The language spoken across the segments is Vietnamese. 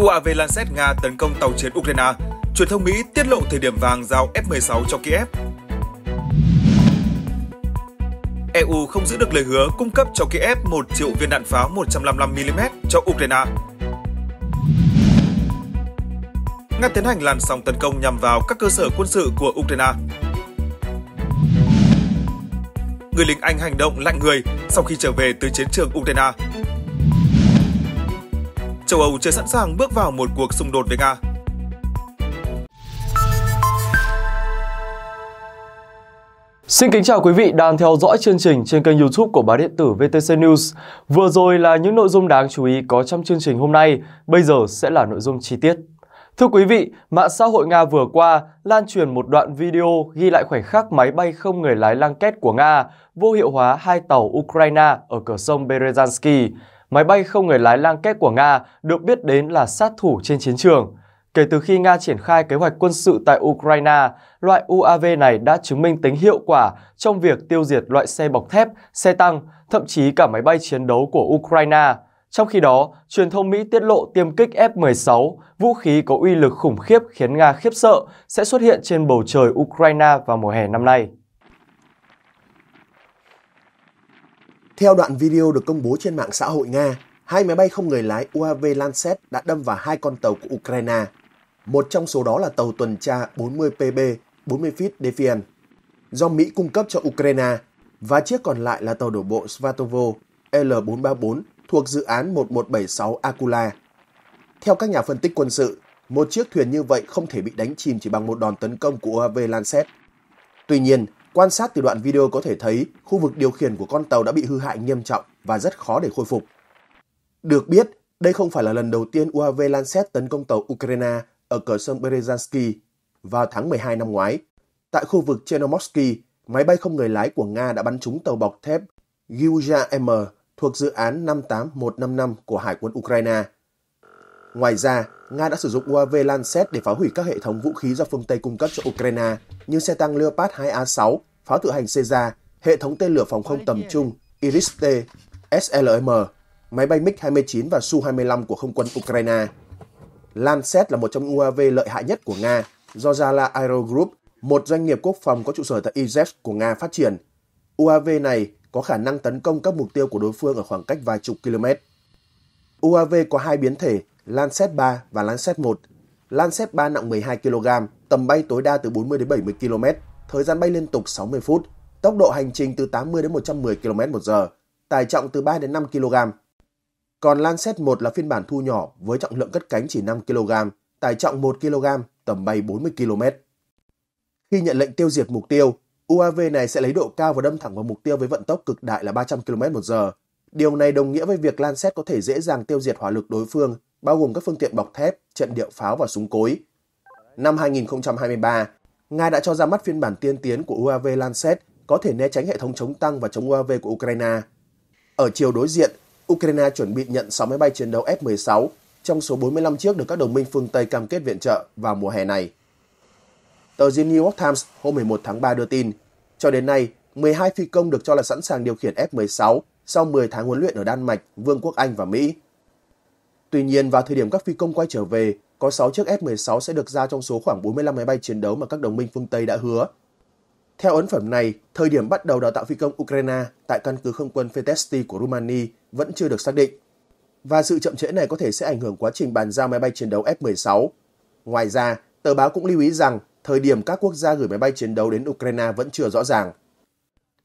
UAV Lancet Nga tấn công tàu chiến Ukraine. Truyền thông Mỹ tiết lộ thời điểm vàng giao F-16 cho Kiev. EU không giữ được lời hứa cung cấp cho Kiev 1 triệu viên đạn pháo 155mm cho Ukraine. Nga tiến hành làn sóng tấn công nhằm vào các cơ sở quân sự của Ukraine. Người lính Anh hành động lạnh người sau khi trở về từ chiến trường Ukraine. Châu Âu chưa sẵn sàng bước vào một cuộc xung đột với Nga. Xin kính chào quý vị đang theo dõi chương trình trên kênh YouTube của báo điện tử VTC News. Vừa rồi là những nội dung đáng chú ý có trong chương trình hôm nay, bây giờ sẽ là nội dung chi tiết. Thưa quý vị, mạng xã hội Nga vừa qua lan truyền một đoạn video ghi lại khoảnh khắc máy bay không người lái lang của Nga vô hiệu hóa hai tàu Ukraine ở cửa sông Berezhansky. Máy bay không người lái lang két của Nga được biết đến là sát thủ trên chiến trường. Kể từ khi Nga triển khai kế hoạch quân sự tại Ukraine, loại UAV này đã chứng minh tính hiệu quả trong việc tiêu diệt loại xe bọc thép, xe tăng, thậm chí cả máy bay chiến đấu của Ukraine. Trong khi đó, truyền thông Mỹ tiết lộ tiêm kích F-16, vũ khí có uy lực khủng khiếp khiến Nga khiếp sợ, sẽ xuất hiện trên bầu trời Ukraine vào mùa hè năm nay. Theo đoạn video được công bố trên mạng xã hội Nga, hai máy bay không người lái UAV Lancet đã đâm vào hai con tàu của Ukraine. Một trong số đó là tàu tuần tra 40PB 40 feet Defiant do Mỹ cung cấp cho Ukraine và chiếc còn lại là tàu đổ bộ Svatovo L434 thuộc dự án 1176 Akula. Theo các nhà phân tích quân sự, một chiếc thuyền như vậy không thể bị đánh chìm chỉ bằng một đòn tấn công của UAV Lancet. Tuy nhiên, quan sát từ đoạn video có thể thấy khu vực điều khiển của con tàu đã bị hư hại nghiêm trọng và rất khó để khôi phục. Được biết, đây không phải là lần đầu tiên UAV Lancet tấn công tàu Ukraine ở cửa sông Berezhansky vào tháng 12 năm ngoái. Tại khu vực Chernomorsky, máy bay không người lái của Nga đã bắn trúng tàu bọc thép Gyuja M thuộc dự án 58155 của Hải quân Ukraine. Ngoài ra, Nga đã sử dụng UAV Lancet để phá hủy các hệ thống vũ khí do phương Tây cung cấp cho Ukraine như xe tăng Leopard 2A6, pháo tự hành Caesar, hệ thống tên lửa phòng không tầm trung Iris-T, SLM, máy bay MiG-29 và Su-25 của không quân Ukraine. Lancet là một trong UAV lợi hại nhất của Nga do Zala Aero Group, một doanh nghiệp quốc phòng có trụ sở tại Izhevsk của Nga phát triển. UAV này có khả năng tấn công các mục tiêu của đối phương ở khoảng cách vài chục km. UAV có hai biến thể Lancet 3 và Lancet 1. Lancet 3 nặng 12 kg, tầm bay tối đa từ 40 đến 70 km, thời gian bay liên tục 60 phút, tốc độ hành trình từ 80 đến 110 km một giờ, tải trọng từ 3 đến 5 kg. Còn Lancet 1 là phiên bản thu nhỏ với trọng lượng cất cánh chỉ 5 kg, tải trọng 1 kg, tầm bay 40 km. Khi nhận lệnh tiêu diệt mục tiêu, UAV này sẽ lấy độ cao và đâm thẳng vào mục tiêu với vận tốc cực đại là 300 km một giờ. Điều này đồng nghĩa với việc Lancet có thể dễ dàng tiêu diệt hỏa lực đối phương, bao gồm các phương tiện bọc thép, trận địa pháo và súng cối. Năm 2023, Nga đã cho ra mắt phiên bản tiên tiến của UAV Lancet có thể né tránh hệ thống chống tăng và chống UAV của Ukraine. Ở chiều đối diện, Ukraine chuẩn bị nhận 6 máy bay chiến đấu F-16 trong số 45 chiếc được các đồng minh phương Tây cam kết viện trợ vào mùa hè này. Tờ The New York Times hôm 11 tháng 3 đưa tin, cho đến nay, 12 phi công được cho là sẵn sàng điều khiển F-16 sau 10 tháng huấn luyện ở Đan Mạch, Vương quốc Anh và Mỹ. Tuy nhiên, vào thời điểm các phi công quay trở về, có 6 chiếc F-16 sẽ được ra trong số khoảng 45 máy bay chiến đấu mà các đồng minh phương Tây đã hứa. Theo ấn phẩm này, thời điểm bắt đầu đào tạo phi công Ukraine tại căn cứ không quân Fetesti của Rumani vẫn chưa được xác định. Và sự chậm trễ này có thể sẽ ảnh hưởng quá trình bàn giao máy bay chiến đấu F-16. Ngoài ra, tờ báo cũng lưu ý rằng thời điểm các quốc gia gửi máy bay chiến đấu đến Ukraine vẫn chưa rõ ràng.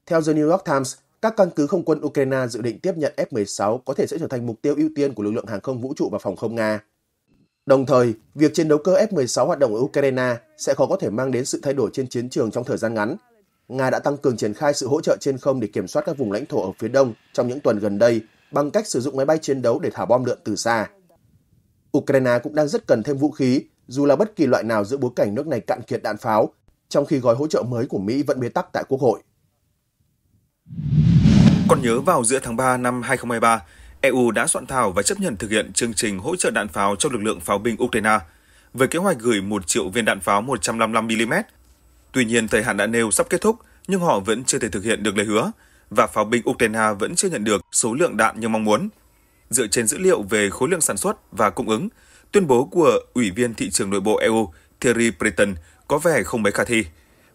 Theo The New York Times, các căn cứ không quân Ukraine dự định tiếp nhận F-16 có thể sẽ trở thành mục tiêu ưu tiên của lực lượng hàng không vũ trụ và phòng không Nga. Đồng thời, việc chiến đấu cơ F-16 hoạt động ở Ukraine sẽ khó có thể mang đến sự thay đổi trên chiến trường trong thời gian ngắn. Nga đã tăng cường triển khai sự hỗ trợ trên không để kiểm soát các vùng lãnh thổ ở phía đông trong những tuần gần đây bằng cách sử dụng máy bay chiến đấu để thả bom lượn từ xa. Ukraine cũng đang rất cần thêm vũ khí dù là bất kỳ loại nào giữa bối cảnh nước này cạn kiệt đạn pháo, trong khi gói hỗ trợ mới của Mỹ vẫn bế tắc tại Quốc hội. Còn nhớ vào giữa tháng 3 năm 2023, EU đã soạn thảo và chấp nhận thực hiện chương trình hỗ trợ đạn pháo cho lực lượng pháo binh Ukraine với kế hoạch gửi 1 triệu viên đạn pháo 155mm. Tuy nhiên, thời hạn đã nêu sắp kết thúc, nhưng họ vẫn chưa thể thực hiện được lời hứa và pháo binh Ukraine vẫn chưa nhận được số lượng đạn như mong muốn. Dựa trên dữ liệu về khối lượng sản xuất và cung ứng, tuyên bố của Ủy viên thị trường nội bộ EU Thierry Breton có vẻ không mấy khả thi.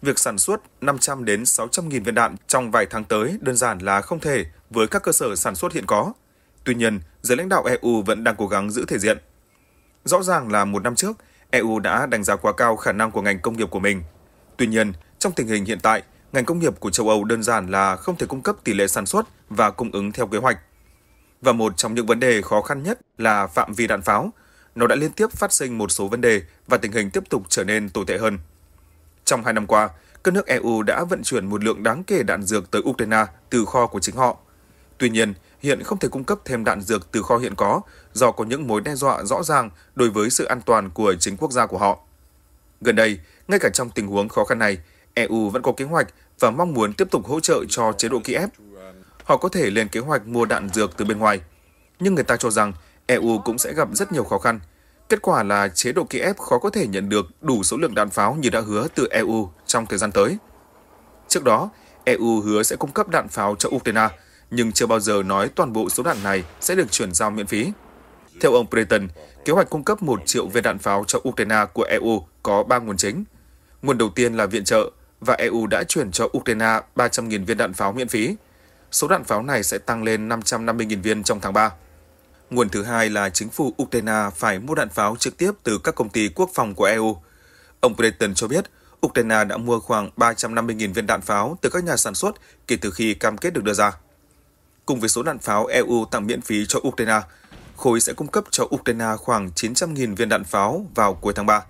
Việc sản xuất 500 đến 600 nghìn viên đạn trong vài tháng tới đơn giản là không thể với các cơ sở sản xuất hiện có. Tuy nhiên, giới lãnh đạo EU vẫn đang cố gắng giữ thể diện. Rõ ràng là một năm trước, EU đã đánh giá quá cao khả năng của ngành công nghiệp của mình. Tuy nhiên, trong tình hình hiện tại, ngành công nghiệp của châu Âu đơn giản là không thể cung cấp tỷ lệ sản xuất và cung ứng theo kế hoạch. Và một trong những vấn đề khó khăn nhất là phạm vi đạn pháo. Nó đã liên tiếp phát sinh một số vấn đề và tình hình tiếp tục trở nên tồi tệ hơn. Trong hai năm qua, các nước EU đã vận chuyển một lượng đáng kể đạn dược tới Ukraine từ kho của chính họ. Tuy nhiên, hiện không thể cung cấp thêm đạn dược từ kho hiện có do có những mối đe dọa rõ ràng đối với sự an toàn của chính quốc gia của họ. Gần đây, ngay cả trong tình huống khó khăn này, EU vẫn có kế hoạch và mong muốn tiếp tục hỗ trợ cho chế độ Kiev. Họ có thể lên kế hoạch mua đạn dược từ bên ngoài, nhưng người ta cho rằng EU cũng sẽ gặp rất nhiều khó khăn. Kết quả là chế độ Kiev khó có thể nhận được đủ số lượng đạn pháo như đã hứa từ EU trong thời gian tới. Trước đó, EU hứa sẽ cung cấp đạn pháo cho Ukraine, nhưng chưa bao giờ nói toàn bộ số đạn này sẽ được chuyển giao miễn phí. Theo ông Breton, kế hoạch cung cấp 1 triệu viên đạn pháo cho Ukraine của EU có 3 nguồn chính. Nguồn đầu tiên là viện trợ, và EU đã chuyển cho Ukraine 300.000 viên đạn pháo miễn phí. Số đạn pháo này sẽ tăng lên 550.000 viên trong tháng 3. Nguồn thứ hai là chính phủ Ukraine phải mua đạn pháo trực tiếp từ các công ty quốc phòng của EU. Ông Breton cho biết, Ukraine đã mua khoảng 350.000 viên đạn pháo từ các nhà sản xuất kể từ khi cam kết được đưa ra. Cùng với số đạn pháo EU tặng miễn phí cho Ukraine, khối sẽ cung cấp cho Ukraine khoảng 900.000 viên đạn pháo vào cuối tháng 3.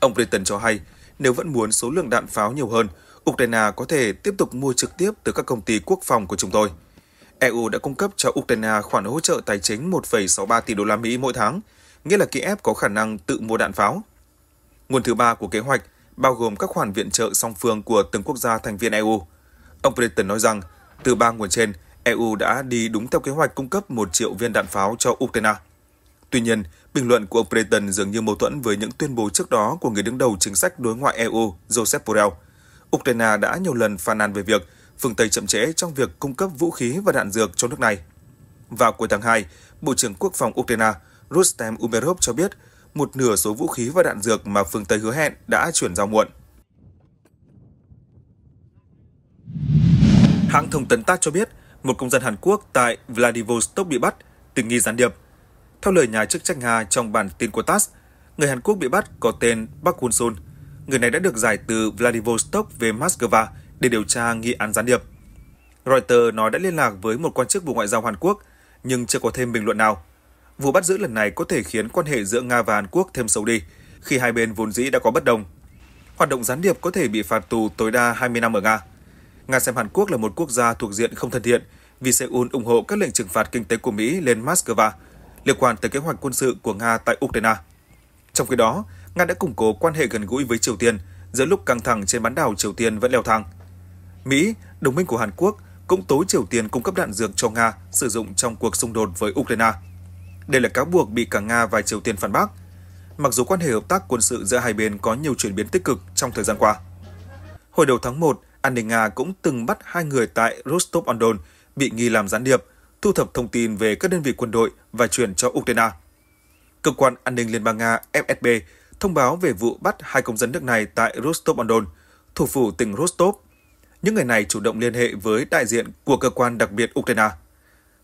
Ông Breton cho hay, nếu vẫn muốn số lượng đạn pháo nhiều hơn, Ukraine có thể tiếp tục mua trực tiếp từ các công ty quốc phòng của chúng tôi. EU đã cung cấp cho Ukraine khoản hỗ trợ tài chính 1,63 tỷ đô la Mỹ mỗi tháng, nghĩa là Kiev có khả năng tự mua đạn pháo. Nguồn thứ ba của kế hoạch bao gồm các khoản viện trợ song phương của từng quốc gia thành viên EU. Ông Breton nói rằng, từ ba nguồn trên, EU đã đi đúng theo kế hoạch cung cấp 1 triệu viên đạn pháo cho Ukraine. Tuy nhiên, bình luận của ông Breton dường như mâu thuẫn với những tuyên bố trước đó của người đứng đầu chính sách đối ngoại EU Joseph Borrell. Ukraine đã nhiều lần phàn nàn về việc phương Tây chậm trễ trong việc cung cấp vũ khí và đạn dược cho nước này. Vào cuối tháng 2, Bộ trưởng Quốc phòng Ukraine Rustem Umerov cho biết một nửa số vũ khí và đạn dược mà phương Tây hứa hẹn đã chuyển giao muộn. Hãng thông tấn TASS cho biết, một công dân Hàn Quốc tại Vladivostok bị bắt, tình nghi gián điệp. Theo lời nhà chức trách Nga trong bản tin của TASS, người Hàn Quốc bị bắt có tên Park Won Sun. Người này đã được giải từ Vladivostok về Moscow để điều tra nghi án gián điệp. Reuters nói đã liên lạc với một quan chức Bộ Ngoại giao Hàn Quốc, nhưng chưa có thêm bình luận nào. Vụ bắt giữ lần này có thể khiến quan hệ giữa Nga và Hàn Quốc thêm xấu đi, khi hai bên vốn dĩ đã có bất đồng. Hoạt động gián điệp có thể bị phạt tù tối đa 20 năm ở Nga. Nga xem Hàn Quốc là một quốc gia thuộc diện không thân thiện vì Seoul ủng hộ các lệnh trừng phạt kinh tế của Mỹ lên Moscow liên quan tới kế hoạch quân sự của Nga tại Ukraine. Trong khi đó, Nga đã củng cố quan hệ gần gũi với Triều Tiên giữa lúc căng thẳng trên bán đảo Triều Tiên vẫn leo thang. Mỹ, đồng minh của Hàn Quốc, cũng tố Triều Tiên cung cấp đạn dược cho Nga sử dụng trong cuộc xung đột với Ukraine. Đây là cáo buộc bị cả Nga và Triều Tiên phản bác, mặc dù quan hệ hợp tác quân sự giữa hai bên có nhiều chuyển biến tích cực trong thời gian qua. Hồi đầu tháng 1, an ninh Nga cũng từng bắt hai người tại Rostov-on-Don bị nghi làm gián điệp, thu thập thông tin về các đơn vị quân đội và chuyển cho Ukraine. Cơ quan an ninh Liên bang Nga FSB thông báo về vụ bắt hai công dân nước này tại Rostov-on-Don, thủ phủ tỉnh Rostov. Những người này chủ động liên hệ với đại diện của cơ quan đặc biệt Ukraine.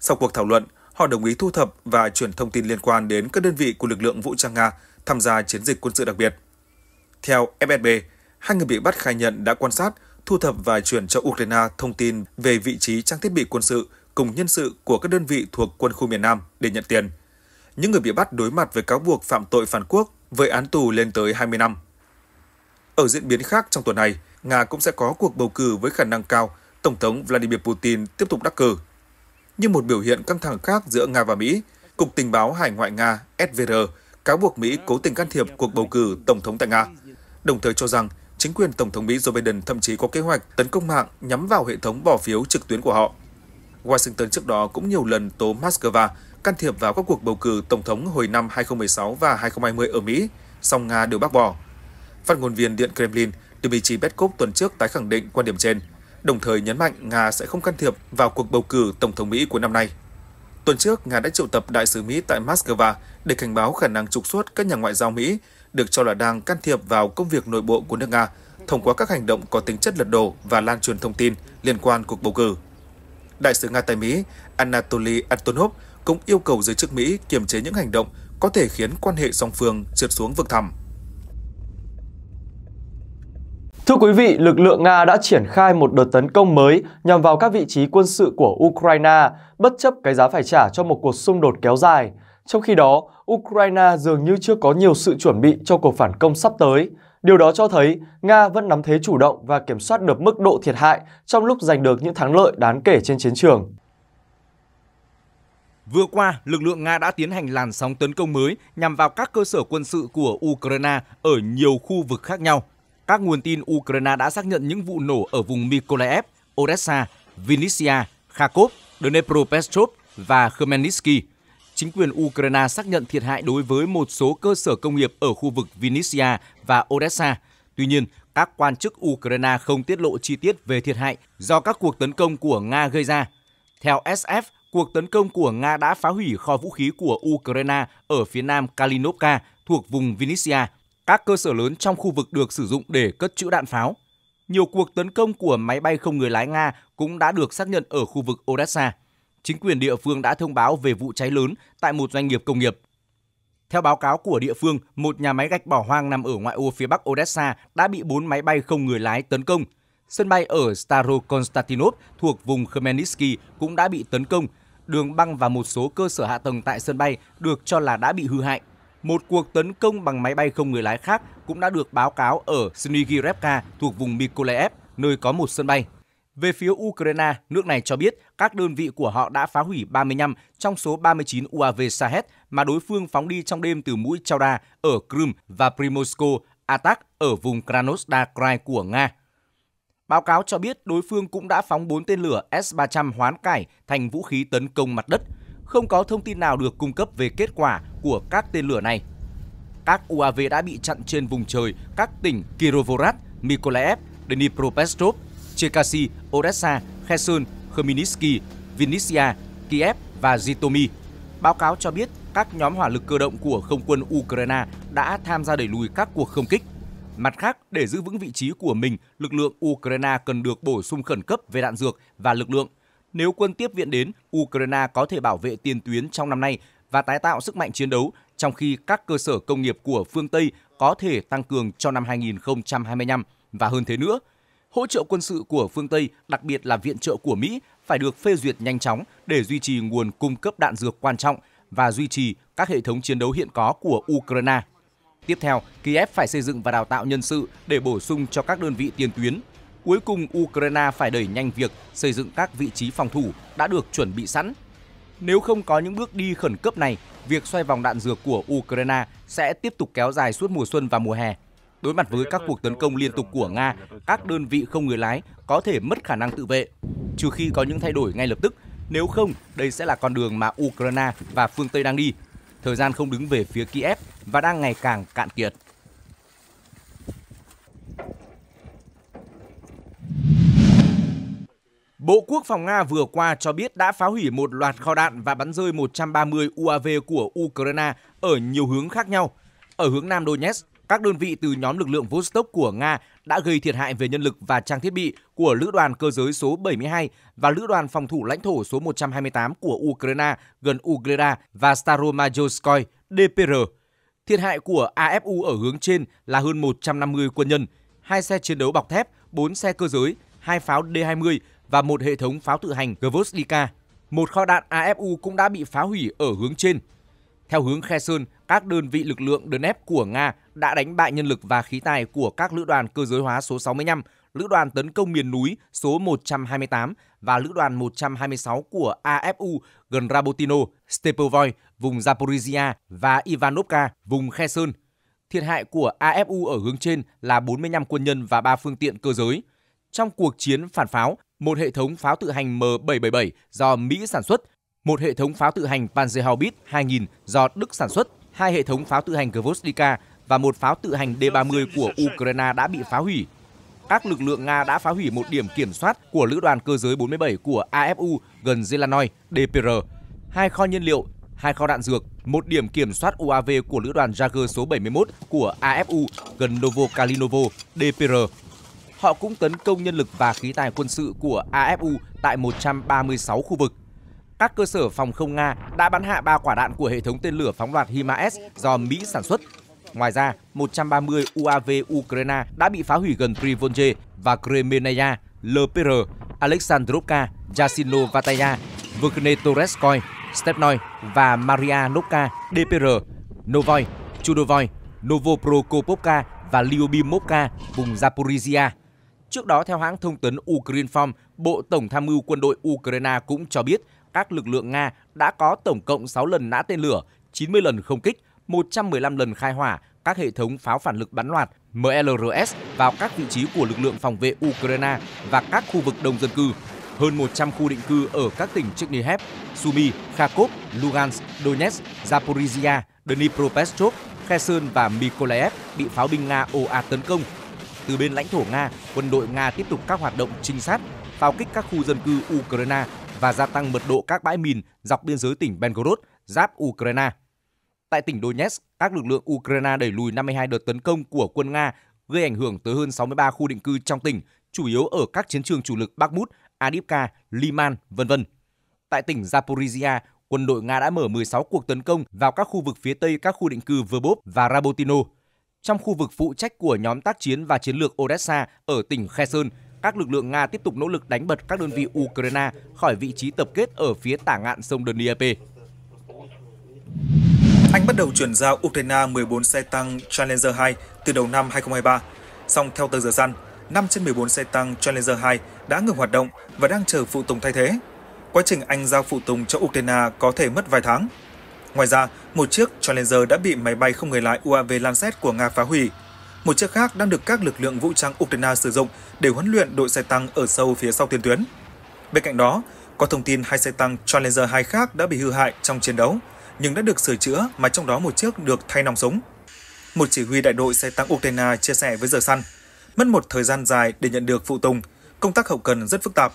Sau cuộc thảo luận, họ đồng ý thu thập và chuyển thông tin liên quan đến các đơn vị của lực lượng vũ trang Nga tham gia chiến dịch quân sự đặc biệt. Theo FSB, hai người bị bắt khai nhận đã quan sát, thu thập và chuyển cho Ukraine thông tin về vị trí trang thiết bị quân sự cùng nhân sự của các đơn vị thuộc quân khu miền Nam để nhận tiền. Những người bị bắt đối mặt với cáo buộc phạm tội phản quốc với án tù lên tới 20 năm. Ở diễn biến khác trong tuần này, Nga cũng sẽ có cuộc bầu cử với khả năng cao Tổng thống Vladimir Putin tiếp tục đắc cử. Như một biểu hiện căng thẳng khác giữa Nga và Mỹ, Cục Tình báo Hải ngoại Nga SVR cáo buộc Mỹ cố tình can thiệp cuộc bầu cử Tổng thống tại Nga, đồng thời cho rằng chính quyền Tổng thống Mỹ Joe Biden thậm chí có kế hoạch tấn công mạng nhắm vào hệ thống bỏ phiếu trực tuyến của họ. Washington trước đó cũng nhiều lần tố Moscow can thiệp vào các cuộc bầu cử tổng thống hồi năm 2016 và 2020 ở Mỹ, song Nga đều bác bỏ. Phát ngôn viên Điện Kremlin Dmitry Peskov tuần trước tái khẳng định quan điểm trên, đồng thời nhấn mạnh Nga sẽ không can thiệp vào cuộc bầu cử tổng thống Mỹ của năm nay. Tuần trước, Nga đã triệu tập đại sứ Mỹ tại Moscow để cảnh báo khả năng trục xuất các nhà ngoại giao Mỹ được cho là đang can thiệp vào công việc nội bộ của nước Nga thông qua các hành động có tính chất lật đổ và lan truyền thông tin liên quan cuộc bầu cử. Đại sứ Nga tại Mỹ Anatoly Antonov cũng yêu cầu giới chức Mỹ kiềm chế những hành động có thể khiến quan hệ song phương trượt xuống vực thẳm. Thưa quý vị, lực lượng Nga đã triển khai một đợt tấn công mới nhằm vào các vị trí quân sự của Ukraine, bất chấp cái giá phải trả cho một cuộc xung đột kéo dài. Trong khi đó, Ukraine dường như chưa có nhiều sự chuẩn bị cho cuộc phản công sắp tới. Điều đó cho thấy Nga vẫn nắm thế chủ động và kiểm soát được mức độ thiệt hại trong lúc giành được những thắng lợi đáng kể trên chiến trường. Vừa qua, lực lượng Nga đã tiến hành làn sóng tấn công mới nhằm vào các cơ sở quân sự của Ukraine ở nhiều khu vực khác nhau. Các nguồn tin Ukraine đã xác nhận những vụ nổ ở vùng Mykolaiv, Odessa, Vinnytsia, Kharkov, Dnepropetrovsk và Khmelnytsky. Chính quyền Ukraine xác nhận thiệt hại đối với một số cơ sở công nghiệp ở khu vực Vinnytsia và Odessa. Tuy nhiên, các quan chức Ukraine không tiết lộ chi tiết về thiệt hại do các cuộc tấn công của Nga gây ra. Theo SF, cuộc tấn công của Nga đã phá hủy kho vũ khí của Ukraine ở phía nam Kalinovka thuộc vùng Vinnytsia. Các cơ sở lớn trong khu vực được sử dụng để cất trữ đạn pháo. Nhiều cuộc tấn công của máy bay không người lái Nga cũng đã được xác nhận ở khu vực Odessa. Chính quyền địa phương đã thông báo về vụ cháy lớn tại một doanh nghiệp công nghiệp. Theo báo cáo của địa phương, một nhà máy gạch bỏ hoang nằm ở ngoại ô phía bắc Odessa đã bị bốn máy bay không người lái tấn công. Sân bay ở Starokonstantinov thuộc vùng Khmelnytsky cũng đã bị tấn công. Đường băng và một số cơ sở hạ tầng tại sân bay được cho là đã bị hư hại. Một cuộc tấn công bằng máy bay không người lái khác cũng đã được báo cáo ở Snigirevka thuộc vùng Mykolaiv, nơi có một sân bay. Về phía Ukraine, nước này cho biết các đơn vị của họ đã phá hủy 35 trong số 39 UAV Shahed mà đối phương phóng đi trong đêm từ mũi Chauda ở Crimea và Primorsko Atak ở vùng Krasnodar Krai của Nga. Báo cáo cho biết đối phương cũng đã phóng 4 tên lửa S-300 hoán cải thành vũ khí tấn công mặt đất. Không có thông tin nào được cung cấp về kết quả của các tên lửa này. Các UAV đã bị chặn trên vùng trời các tỉnh Kirovorat, Mykolaiv, Dnipropetrovsk, Cherkasy, Odessa, Kherson, Khmelnytsky, Vinnytsia, Kiev và Zhytomyr. Báo cáo cho biết các nhóm hỏa lực cơ động của không quân Ukraine đã tham gia đẩy lùi các cuộc không kích. Mặt khác, để giữ vững vị trí của mình, lực lượng Ukraine cần được bổ sung khẩn cấp về đạn dược và lực lượng. Nếu quân tiếp viện đến, Ukraine có thể bảo vệ tiền tuyến trong năm nay và tái tạo sức mạnh chiến đấu, trong khi các cơ sở công nghiệp của phương Tây có thể tăng cường cho năm 2025 và hơn thế nữa – hỗ trợ quân sự của phương Tây, đặc biệt là viện trợ của Mỹ, phải được phê duyệt nhanh chóng để duy trì nguồn cung cấp đạn dược quan trọng và duy trì các hệ thống chiến đấu hiện có của Ukraine. Tiếp theo, Kiev phải xây dựng và đào tạo nhân sự để bổ sung cho các đơn vị tiền tuyến. Cuối cùng, Ukraine phải đẩy nhanh việc xây dựng các vị trí phòng thủ đã được chuẩn bị sẵn. Nếu không có những bước đi khẩn cấp này, việc xoay vòng đạn dược của Ukraine sẽ tiếp tục kéo dài suốt mùa xuân và mùa hè Đối mặt với các cuộc tấn công liên tục của Nga, các đơn vị không người lái có thể mất khả năng tự vệ, trừ khi có những thay đổi ngay lập tức. Nếu không, đây sẽ là con đường mà Ukraine và phương Tây đang đi. Thời gian không đứng về phía Kiev và đang ngày càng cạn kiệt. Bộ Quốc phòng Nga vừa qua cho biết đã phá hủy một loạt kho đạn và bắn rơi 130 UAV của Ukraine ở nhiều hướng khác nhau. Ở hướng Nam Donetsk, các đơn vị từ nhóm lực lượng Vostok của Nga đã gây thiệt hại về nhân lực và trang thiết bị của Lữ đoàn cơ giới số 72 và Lữ đoàn phòng thủ lãnh thổ số 128 của Ukraine gần Uglera và Staromajorskoy DPR. Thiệt hại của AFU ở hướng trên là hơn 150 quân nhân, hai xe chiến đấu bọc thép, 4 xe cơ giới, hai pháo D-20 và một hệ thống pháo tự hành Gvozdika. Một kho đạn AFU cũng đã bị phá hủy ở hướng trên. Theo hướng Kherson, các đơn vị lực lượng Donetsk của Nga đã đánh bại nhân lực và khí tài của các lữ đoàn cơ giới hóa số 65, lữ đoàn tấn công miền núi số 128 và lữ đoàn 126 của AFU gần Rabotino, Stepovoy, vùng Zaporizhia và Ivanovka, vùng Kherson. Thiệt hại của AFU ở hướng trên là 45 quân nhân và 3 phương tiện cơ giới. Trong cuộc chiến phản pháo, một hệ thống pháo tự hành M777 do Mỹ sản xuất một hệ thống pháo tự hành Panzerhaubit 2000 do Đức sản xuất, hai hệ thống pháo tự hành Gvozdika và một pháo tự hành D-30 của Ukraine đã bị phá hủy. Các lực lượng Nga đã phá hủy một điểm kiểm soát của lữ đoàn cơ giới 47 của AFU gần Zelanoy, DPR. hai kho nhiên liệu, hai kho đạn dược, một điểm kiểm soát UAV của lữ đoàn Jager số 71 của AFU gần Novokalinovo DPR. Họ cũng tấn công nhân lực và khí tài quân sự của AFU tại 136 khu vực. Các cơ sở phòng không Nga đã bắn hạ ba quả đạn của hệ thống tên lửa phóng loạt HIMARS do Mỹ sản xuất. Ngoài ra, 130 UAV Ukraine đã bị phá hủy gần Privonje và Kremenaya, LPR, Alexandrovka, Yasinovataya, Vuknetoreskoy, Stepnoy và Marianovka, DPR, Novoy, Chudovoy, Novoprokopovka và Lyubimovka, vùng Zaporizhia. Trước đó, theo hãng thông tấn Ukrinform, Bộ Tổng tham mưu quân đội Ukraine cũng cho biết các lực lượng Nga đã có tổng cộng 6 lần nã tên lửa, 90 lần không kích, 115 lần khai hỏa các hệ thống pháo phản lực bắn loạt MLRS vào các vị trí của lực lượng phòng vệ Ukraine và các khu vực đông dân cư. Hơn 100 khu định cư ở các tỉnh Chernihiv, Sumy, Kharkov, Lugansk, Donetsk, Zaporizhia, Dnipropetrovsk, Kherson và Mykolaiv bị pháo binh Nga ồ ạt tấn công. Từ bên lãnh thổ Nga, quân đội Nga tiếp tục các hoạt động trinh sát, pháo kích các khu dân cư Ukraine và gia tăng mật độ các bãi mìn dọc biên giới tỉnh Belgorod, giáp Ukraine. Tại tỉnh Donetsk, các lực lượng Ukraine đẩy lùi 52 đợt tấn công của quân Nga, gây ảnh hưởng tới hơn 63 khu định cư trong tỉnh, chủ yếu ở các chiến trường chủ lực Bakhmut, Adivka, Liman, vân vân. Tại tỉnh Zaporizhia, quân đội Nga đã mở 16 cuộc tấn công vào các khu vực phía tây các khu định cư Verbov và Rabotino. Trong khu vực phụ trách của nhóm tác chiến và chiến lược Odessa ở tỉnh Kherson, các lực lượng Nga tiếp tục nỗ lực đánh bật các đơn vị Ukraine khỏi vị trí tập kết ở phía tả ngạn sông Dnieper. Anh bắt đầu chuyển giao Ukraine 14 xe tăng Challenger 2 từ đầu năm 2023. Song theo tờ giờ săn, 5 trên 14 xe tăng Challenger 2 đã ngừng hoạt động và đang chờ phụ tùng thay thế. Quá trình Anh giao phụ tùng cho Ukraine có thể mất vài tháng. Ngoài ra, một chiếc Challenger đã bị máy bay không người lái UAV Lancet của Nga phá hủy. Một chiếc khác đang được các lực lượng vũ trang Ukraine sử dụng để huấn luyện đội xe tăng ở sâu phía sau tiền tuyến. Bên cạnh đó, có thông tin hai xe tăng Challenger 2 khác đã bị hư hại trong chiến đấu, nhưng đã được sửa chữa mà trong đó một chiếc được thay nòng súng. Một chỉ huy đại đội xe tăng Ukraine chia sẻ với giờ săn, mất một thời gian dài để nhận được phụ tùng, công tác hậu cần rất phức tạp.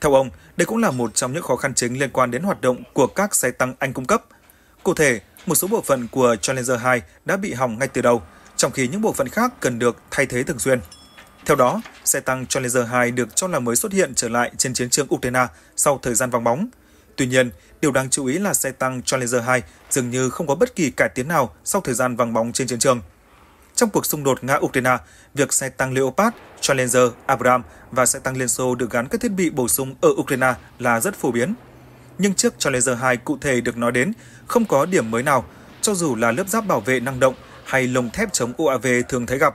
Theo ông, đây cũng là một trong những khó khăn chính liên quan đến hoạt động của các xe tăng Anh cung cấp. Cụ thể, một số bộ phận của Challenger 2 đã bị hỏng ngay từ đầu, trong khi những bộ phận khác cần được thay thế thường xuyên. Theo đó, xe tăng Challenger 2 được cho là mới xuất hiện trở lại trên chiến trường Ukraine sau thời gian vắng bóng. Tuy nhiên, điều đáng chú ý là xe tăng Challenger 2 dường như không có bất kỳ cải tiến nào sau thời gian vắng bóng trên chiến trường. Trong cuộc xung đột Nga-Ukraine, việc xe tăng Leopard, Challenger, Abrams và xe tăng Liên Xô được gắn các thiết bị bổ sung ở Ukraine là rất phổ biến. Nhưng chiếc Challenger 2 cụ thể được nói đến không có điểm mới nào, cho dù là lớp giáp bảo vệ năng động hay lồng thép chống UAV thường thấy gặp.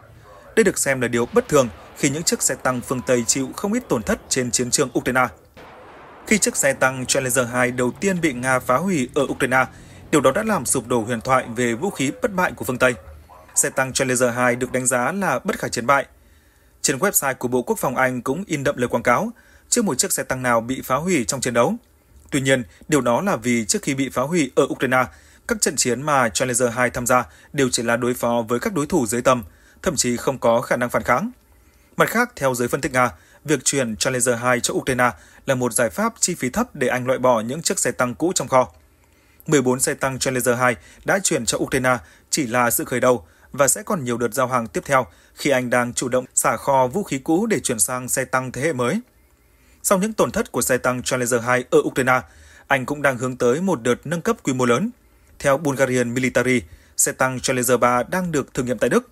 Đây được xem là điều bất thường khi những chiếc xe tăng phương Tây chịu không ít tổn thất trên chiến trường Ukraine. Khi chiếc xe tăng Challenger 2 đầu tiên bị Nga phá hủy ở Ukraine, điều đó đã làm sụp đổ huyền thoại về vũ khí bất bại của phương Tây. Xe tăng Challenger 2 được đánh giá là bất khả chiến bại. Trên website của Bộ Quốc phòng Anh cũng in đậm lời quảng cáo, chưa một chiếc xe tăng nào bị phá hủy trong chiến đấu. Tuy nhiên, điều đó là vì trước khi bị phá hủy ở Ukraine, các trận chiến mà Challenger 2 tham gia đều chỉ là đối phó với các đối thủ dưới tầm, thậm chí không có khả năng phản kháng. Mặt khác, theo giới phân tích Nga, việc chuyển Challenger 2 cho Ukraine là một giải pháp chi phí thấp để Anh loại bỏ những chiếc xe tăng cũ trong kho. 14 xe tăng Challenger 2 đã chuyển cho Ukraine chỉ là sự khởi đầu và sẽ còn nhiều đợt giao hàng tiếp theo khi Anh đang chủ động xả kho vũ khí cũ để chuyển sang xe tăng thế hệ mới. Sau những tổn thất của xe tăng Challenger 2 ở Ukraine, Anh cũng đang hướng tới một đợt nâng cấp quy mô lớn. Theo Bulgarian Military, xe tăng Challenger 3 đang được thử nghiệm tại Đức.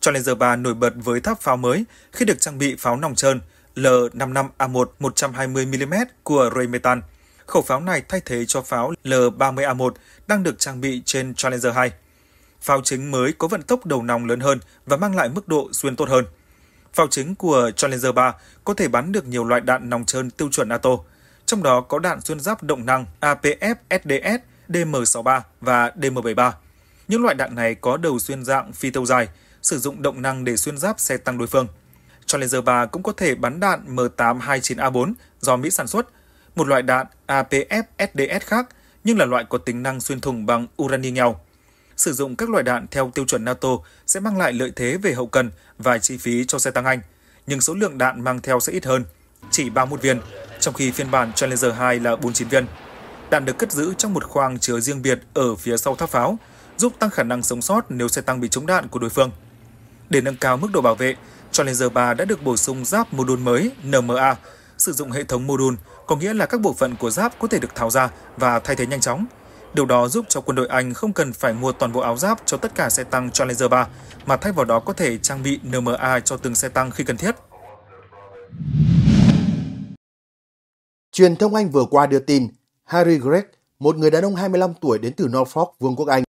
Challenger 3 nổi bật với tháp pháo mới khi được trang bị pháo nòng trơn L55A1 120mm của Rheinmetall. Khẩu pháo này thay thế cho pháo L30A1 đang được trang bị trên Challenger 2. Pháo chính mới có vận tốc đầu nòng lớn hơn và mang lại mức độ xuyên tốt hơn. Pháo chính của Challenger 3 có thể bắn được nhiều loại đạn nòng trơn tiêu chuẩn NATO, trong đó có đạn xuyên giáp động năng APF SDS, DM63 và DM73. Những loại đạn này có đầu xuyên dạng phi tiêu dài, sử dụng động năng để xuyên giáp xe tăng đối phương. Challenger 3 cũng có thể bắn đạn M829A4 do Mỹ sản xuất, một loại đạn APF SDS khác nhưng là loại có tính năng xuyên thủng bằng urani nghèo. Sử dụng các loại đạn theo tiêu chuẩn NATO sẽ mang lại lợi thế về hậu cần và chi phí cho xe tăng Anh, nhưng số lượng đạn mang theo sẽ ít hơn, chỉ 31 viên, trong khi phiên bản Challenger 2 là 49 viên. Đạn được cất giữ trong một khoang chứa riêng biệt ở phía sau tháp pháo, giúp tăng khả năng sống sót nếu xe tăng bị trúng đạn của đối phương. Để nâng cao mức độ bảo vệ, Challenger 3 đã được bổ sung giáp mô đun mới NMA, sử dụng hệ thống mô đun, có nghĩa là các bộ phận của giáp có thể được tháo ra và thay thế nhanh chóng. Điều đó giúp cho quân đội Anh không cần phải mua toàn bộ áo giáp cho tất cả xe tăng Challenger 3, mà thay vào đó có thể trang bị NMA cho từng xe tăng khi cần thiết. Truyền thông Anh vừa qua đưa tin, Harry Gregg, một người đàn ông 25 tuổi đến từ Norfolk, Vương quốc Anh,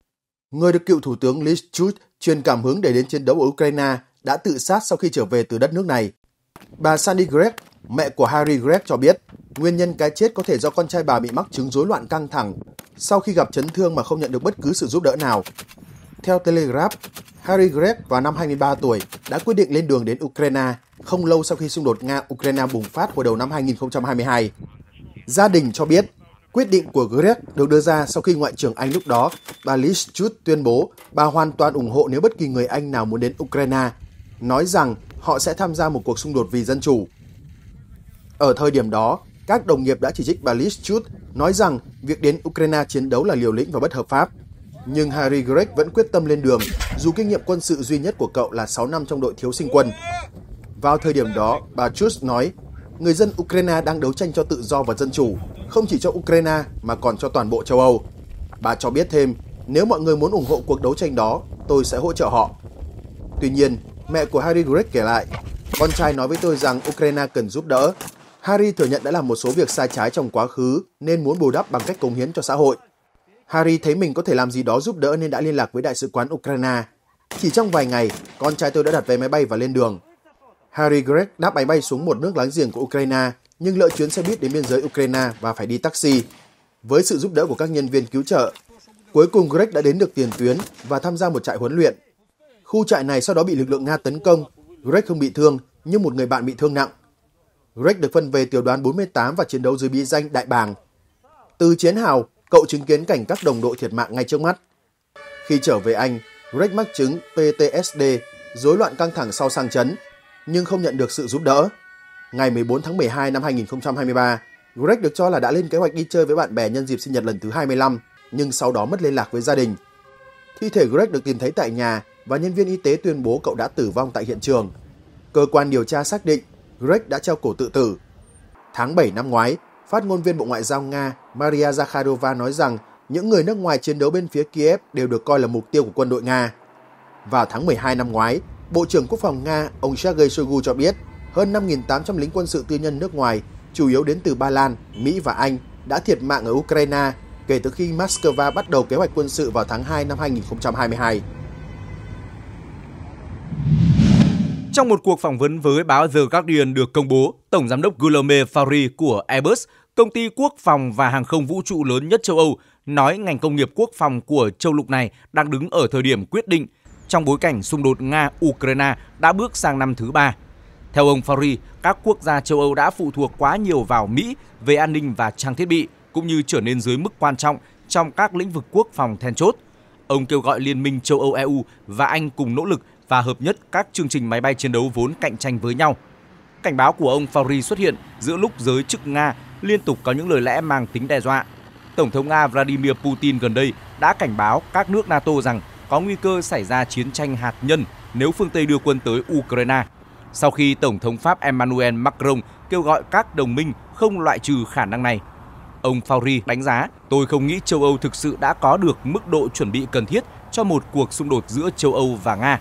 người được cựu Thủ tướng Liz Truss truyền cảm hứng để đến chiến đấu ở Ukraine, đã tự sát sau khi trở về từ đất nước này. Bà Sandy Gregg, mẹ của Harry Gregg cho biết, nguyên nhân cái chết có thể do con trai bà bị mắc chứng rối loạn căng thẳng sau khi gặp chấn thương mà không nhận được bất cứ sự giúp đỡ nào. Theo Telegraph, Harry Gregg vào năm 23 tuổi đã quyết định lên đường đến Ukraine không lâu sau khi xung đột Nga-Ukraine bùng phát hồi đầu năm 2022. Gia đình cho biết, quyết định của Gregg được đưa ra sau khi Ngoại trưởng Anh lúc đó, bà Liz Truss tuyên bố bà hoàn toàn ủng hộ nếu bất kỳ người Anh nào muốn đến Ukraine, nói rằng họ sẽ tham gia một cuộc xung đột vì dân chủ. Ở thời điểm đó, các đồng nghiệp đã chỉ trích bà Liz Truss nói rằng việc đến Ukraine chiến đấu là liều lĩnh và bất hợp pháp. Nhưng Harry Gregg vẫn quyết tâm lên đường, dù kinh nghiệm quân sự duy nhất của cậu là 6 năm trong đội thiếu sinh quân. Vào thời điểm đó, bà Truss nói, người dân Ukraine đang đấu tranh cho tự do và dân chủ, không chỉ cho Ukraine mà còn cho toàn bộ châu Âu. Bà cho biết thêm, nếu mọi người muốn ủng hộ cuộc đấu tranh đó, tôi sẽ hỗ trợ họ. Tuy nhiên, mẹ của Harry Gregg kể lại, con trai nói với tôi rằng Ukraine cần giúp đỡ. Harry thừa nhận đã làm một số việc sai trái trong quá khứ nên muốn bù đắp bằng cách cống hiến cho xã hội. Harry thấy mình có thể làm gì đó giúp đỡ nên đã liên lạc với đại sứ quán Ukraine. Chỉ trong vài ngày, con trai tôi đã đặt vé máy bay và lên đường. Harry Gregg đáp máy bay xuống một nước láng giềng của Ukraine, nhưng lỡ chuyến xe buýt đến biên giới Ukraine và phải đi taxi. Với sự giúp đỡ của các nhân viên cứu trợ, cuối cùng Gregg đã đến được tiền tuyến và tham gia một trại huấn luyện. Khu trại này sau đó bị lực lượng Nga tấn công. Gregg không bị thương, nhưng một người bạn bị thương nặng. Greg được phân về tiểu đoàn 48 và chiến đấu dưới bí danh Đại Bàng. Từ chiến hào, cậu chứng kiến cảnh các đồng đội thiệt mạng ngay trước mắt. Khi trở về Anh, Greg mắc chứng PTSD, rối loạn căng thẳng sau sang chấn, nhưng không nhận được sự giúp đỡ. Ngày 14 tháng 12 năm 2023, Greg được cho là đã lên kế hoạch đi chơi với bạn bè nhân dịp sinh nhật lần thứ 25, nhưng sau đó mất liên lạc với gia đình. Thi thể Greg được tìm thấy tại nhà và nhân viên y tế tuyên bố cậu đã tử vong tại hiện trường. Cơ quan điều tra xác định Greg đã treo cổ tự tử. Tháng 7 năm ngoái, phát ngôn viên Bộ Ngoại giao Nga Maria Zakharova nói rằng những người nước ngoài chiến đấu bên phía Kiev đều được coi là mục tiêu của quân đội Nga. Vào tháng 12 năm ngoái, Bộ trưởng Quốc phòng Nga ông Sergei Shoigu cho biết hơn 5.800 lính quân sự tư nhân nước ngoài, chủ yếu đến từ Ba Lan, Mỹ và Anh, đã thiệt mạng ở Ukraine kể từ khi Moscow bắt đầu kế hoạch quân sự vào tháng 2 năm 2022. Trong một cuộc phỏng vấn với báo The Guardian được công bố, Tổng giám đốc Guillaume Fari của Airbus, công ty quốc phòng và hàng không vũ trụ lớn nhất châu Âu, nói ngành công nghiệp quốc phòng của châu lục này đang đứng ở thời điểm quyết định trong bối cảnh xung đột Nga-Ukraine đã bước sang năm thứ ba. Theo ông Fari, các quốc gia châu Âu đã phụ thuộc quá nhiều vào Mỹ về an ninh và trang thiết bị, cũng như trở nên dưới mức quan trọng trong các lĩnh vực quốc phòng then chốt. Ông kêu gọi Liên minh châu Âu EU và Anh cùng nỗ lực và hợp nhất các chương trình máy bay chiến đấu vốn cạnh tranh với nhau. Cảnh báo của ông Faury xuất hiện giữa lúc giới chức Nga liên tục có những lời lẽ mang tính đe dọa. Tổng thống Nga Vladimir Putin gần đây đã cảnh báo các nước NATO rằng có nguy cơ xảy ra chiến tranh hạt nhân nếu phương Tây đưa quân tới Ukraine. Sau khi Tổng thống Pháp Emmanuel Macron kêu gọi các đồng minh không loại trừ khả năng này. Ông Faury đánh giá, tôi không nghĩ châu Âu thực sự đã có được mức độ chuẩn bị cần thiết cho một cuộc xung đột giữa châu Âu và Nga.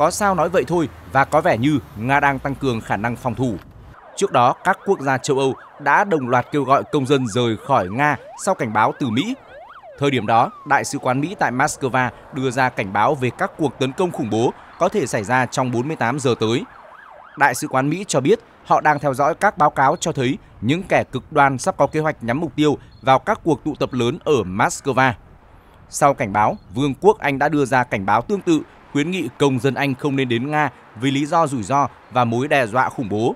Có sao nói vậy thôi và có vẻ như Nga đang tăng cường khả năng phòng thủ. Trước đó, các quốc gia châu Âu đã đồng loạt kêu gọi công dân rời khỏi Nga sau cảnh báo từ Mỹ Thời điểm đó, Đại sứ quán Mỹ tại Moscow đưa ra cảnh báo về các cuộc tấn công khủng bố có thể xảy ra trong 48 giờ tới. Đại sứ quán Mỹ cho biết họ đang theo dõi các báo cáo cho thấy những kẻ cực đoan sắp có kế hoạch nhắm mục tiêu vào các cuộc tụ tập lớn ở Moscow. Sau cảnh báo, Vương quốc Anh đã đưa ra cảnh báo tương tự khuyến nghị công dân Anh không nên đến Nga vì lý do rủi ro và mối đe dọa khủng bố.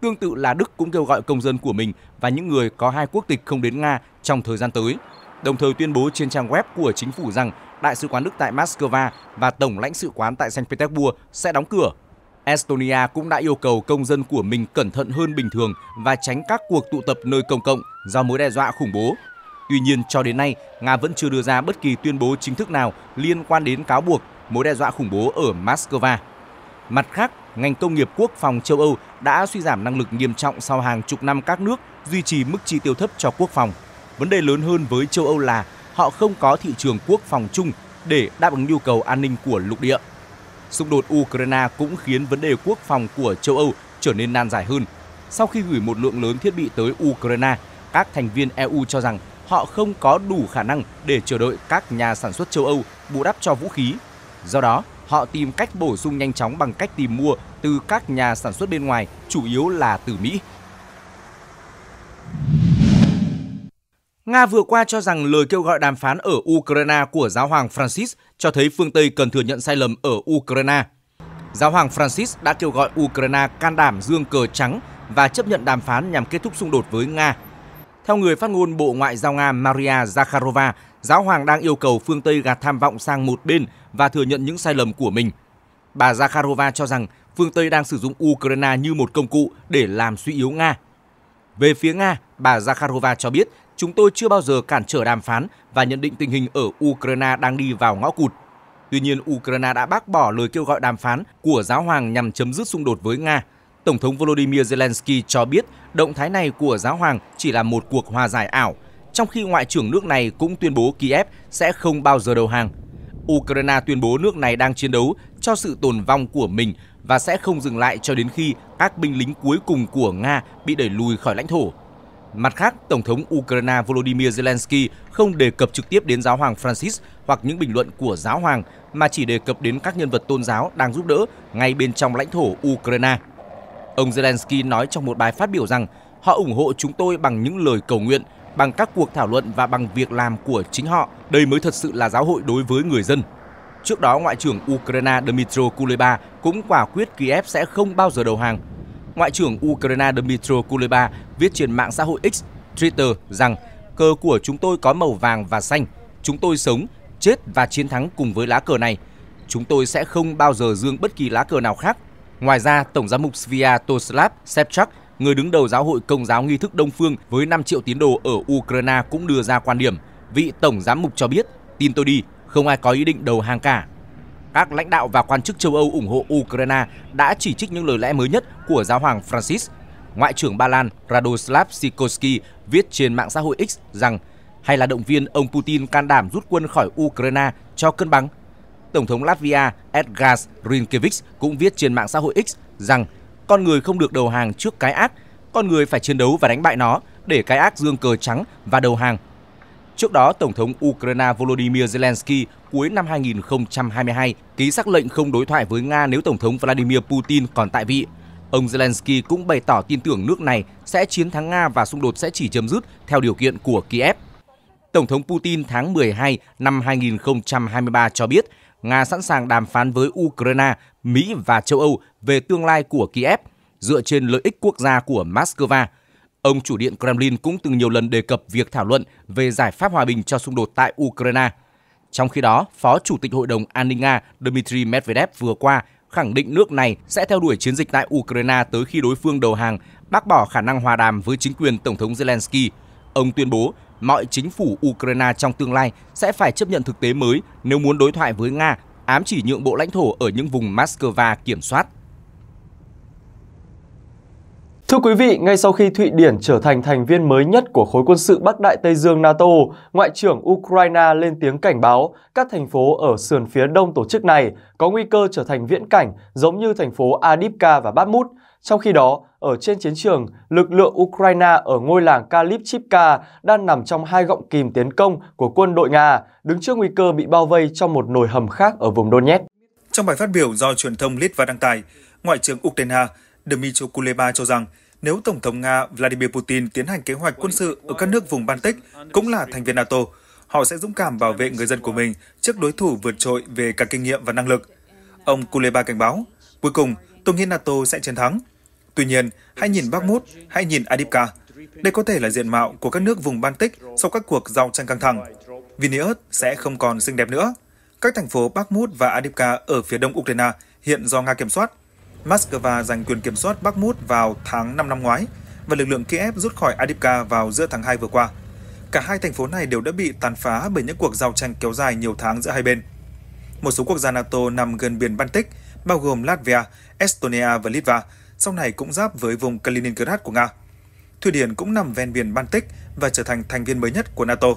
Tương tự là Đức cũng kêu gọi công dân của mình và những người có hai quốc tịch không đến Nga trong thời gian tới đồng thời tuyên bố trên trang web của chính phủ rằng Đại sứ quán Đức tại Moscow và Tổng lãnh sự quán tại Saint Petersburg sẽ đóng cửa. Estonia cũng đã yêu cầu công dân của mình cẩn thận hơn bình thường và tránh các cuộc tụ tập nơi công cộng do mối đe dọa khủng bố. Tuy nhiên, cho đến nay, Nga vẫn chưa đưa ra bất kỳ tuyên bố chính thức nào liên quan đến cáo buộc mối đe dọa khủng bố ở Moscow. Mặt khác, ngành công nghiệp quốc phòng châu Âu đã suy giảm năng lực nghiêm trọng sau hàng chục năm các nước duy trì mức chi tiêu thấp cho quốc phòng. Vấn đề lớn hơn với châu Âu là họ không có thị trường quốc phòng chung để đáp ứng nhu cầu an ninh của lục địa. Xung đột Ukraine cũng khiến vấn đề quốc phòng của châu Âu trở nên nan giải hơn. Sau khi gửi một lượng lớn thiết bị tới Ukraine, các thành viên EU cho rằng họ không có đủ khả năng để chờ đợi các nhà sản xuất châu Âu bù đắp cho vũ khí. Do đó, họ tìm cách bổ sung nhanh chóng bằng cách tìm mua từ các nhà sản xuất bên ngoài, chủ yếu là từ Mỹ. Nga vừa qua cho rằng lời kêu gọi đàm phán ở Ukraine của giáo hoàng Francis cho thấy phương Tây cần thừa nhận sai lầm ở Ukraine. Giáo hoàng Francis đã kêu gọi Ukraine can đảm dương cờ trắng và chấp nhận đàm phán nhằm kết thúc xung đột với Nga. Theo người phát ngôn Bộ Ngoại giao Nga Maria Zakharova, giáo hoàng đang yêu cầu phương Tây gạt tham vọng sang một bên và thừa nhận những sai lầm của mình. Bà Zakharova cho rằng phương Tây đang sử dụng Ukraine như một công cụ để làm suy yếu Nga. Về phía Nga, bà Zakharova cho biết chúng tôi chưa bao giờ cản trở đàm phán và nhận định tình hình ở Ukraine đang đi vào ngõ cụt. Tuy nhiên, Ukraine đã bác bỏ lời kêu gọi đàm phán của giáo hoàng nhằm chấm dứt xung đột với Nga. Tổng thống Volodymyr Zelensky cho biết động thái này của giáo hoàng chỉ là một cuộc hòa giải ảo, trong khi ngoại trưởng nước này cũng tuyên bố Kiev sẽ không bao giờ đầu hàng. Ukraine tuyên bố nước này đang chiến đấu cho sự tồn vong của mình và sẽ không dừng lại cho đến khi các binh lính cuối cùng của Nga bị đẩy lùi khỏi lãnh thổ. Mặt khác, Tổng thống Ukraine Volodymyr Zelensky không đề cập trực tiếp đến giáo hoàng Francis hoặc những bình luận của giáo hoàng mà chỉ đề cập đến các nhân vật tôn giáo đang giúp đỡ ngay bên trong lãnh thổ Ukraine. Ông Zelensky nói trong một bài phát biểu rằng họ ủng hộ chúng tôi bằng những lời cầu nguyện, bằng các cuộc thảo luận và bằng việc làm của chính họ. Đây mới thật sự là giáo hội đối với người dân. Trước đó, Ngoại trưởng Ukraine Dmytro Kuleba cũng quả quyết Kiev sẽ không bao giờ đầu hàng. Ngoại trưởng Ukraine Dmytro Kuleba viết trên mạng xã hội X, Twitter rằng cờ của chúng tôi có màu vàng và xanh. Chúng tôi sống, chết và chiến thắng cùng với lá cờ này. Chúng tôi sẽ không bao giờ dương bất kỳ lá cờ nào khác. Ngoài ra, Tổng giám mục Sviatoslav Sepchak người đứng đầu giáo hội công giáo nghi thức Đông Phương với 5 triệu tín đồ ở Ukraine cũng đưa ra quan điểm. Vị Tổng giám mục cho biết, tin tôi đi, không ai có ý định đầu hàng cả. Các lãnh đạo và quan chức châu Âu ủng hộ Ukraine đã chỉ trích những lời lẽ mới nhất của giáo hoàng Francis. Ngoại trưởng Ba Lan Radoslav Sikorski viết trên mạng xã hội X rằng hay là động viên ông Putin can đảm rút quân khỏi Ukraine cho cân bằng. Tổng thống Latvia Edgars Rinkevich cũng viết trên mạng xã hội X rằng con người không được đầu hàng trước cái ác, con người phải chiến đấu và đánh bại nó để cái ác dương cờ trắng và đầu hàng. Trước đó, Tổng thống Ukraine Volodymyr Zelensky cuối năm 2022 ký xác lệnh không đối thoại với Nga nếu Tổng thống Vladimir Putin còn tại vị. Ông Zelensky cũng bày tỏ tin tưởng nước này sẽ chiến thắng Nga và xung đột sẽ chỉ chấm dứt theo điều kiện của Kiev. Tổng thống Putin tháng 12 năm 2023 cho biết Nga sẵn sàng đàm phán với Ukraine, Mỹ và châu Âu về tương lai của Kiev dựa trên lợi ích quốc gia của Moscow. Ông chủ điện Kremlin cũng từng nhiều lần đề cập việc thảo luận về giải pháp hòa bình cho xung đột tại Ukraine. Trong khi đó, Phó Chủ tịch Hội đồng An ninh Nga Dmitry Medvedev vừa qua khẳng định nước này sẽ theo đuổi chiến dịch tại Ukraine tới khi đối phương đầu hàng, bác bỏ khả năng hòa đàm với chính quyền Tổng thống Zelensky. Ông tuyên bố mọi chính phủ Ukraine trong tương lai sẽ phải chấp nhận thực tế mới nếu muốn đối thoại với Nga, ám chỉ nhượng bộ lãnh thổ ở những vùng Moscow kiểm soát. Thưa quý vị, ngay sau khi Thụy Điển trở thành thành viên mới nhất của khối quân sự Bắc Đại Tây Dương NATO, Ngoại trưởng Ukraine lên tiếng cảnh báo các thành phố ở sườn phía đông tổ chức này có nguy cơ trở thành viễn cảnh giống như thành phố Adipka và Batmut. Trong khi đó, ở trên chiến trường, lực lượng Ukraine ở ngôi làng Kalipchivka đang nằm trong hai gọng kìm tiến công của quân đội Nga, đứng trước nguy cơ bị bao vây trong một nồi hầm khác ở vùng Donetsk. Trong bài phát biểu do truyền thông Litva đăng tải, Ngoại trưởng Ukraine Dmytro Kuleba cho rằng nếu Tổng thống Nga Vladimir Putin tiến hành kế hoạch quân sự ở các nước vùng Baltic cũng là thành viên NATO, họ sẽ dũng cảm bảo vệ người dân của mình trước đối thủ vượt trội về cả kinh nghiệm và năng lực. Ông Kuleba cảnh báo, cuối cùng, tôi nghĩ NATO sẽ chiến thắng. Tuy nhiên, hãy nhìn Bakhmut, hãy nhìn adipka Đây có thể là diện mạo của các nước vùng Baltic sau các cuộc giao tranh căng thẳng. Vilnius sẽ không còn xinh đẹp nữa. Các thành phố Bakhmut và adipka ở phía đông Ukraine hiện do Nga kiểm soát – Moscow giành quyền kiểm soát Bakhmut vào tháng 5 năm ngoái và lực lượng Kiev rút khỏi adipka vào giữa tháng 2 vừa qua. Cả hai thành phố này đều đã bị tàn phá bởi những cuộc giao tranh kéo dài nhiều tháng giữa hai bên. Một số quốc gia NATO nằm gần biển Baltic, bao gồm Latvia, Estonia và Litva, sau này cũng giáp với vùng Kaliningrad của Nga. Thụy Điển cũng nằm ven biển Baltic và trở thành thành viên mới nhất của NATO.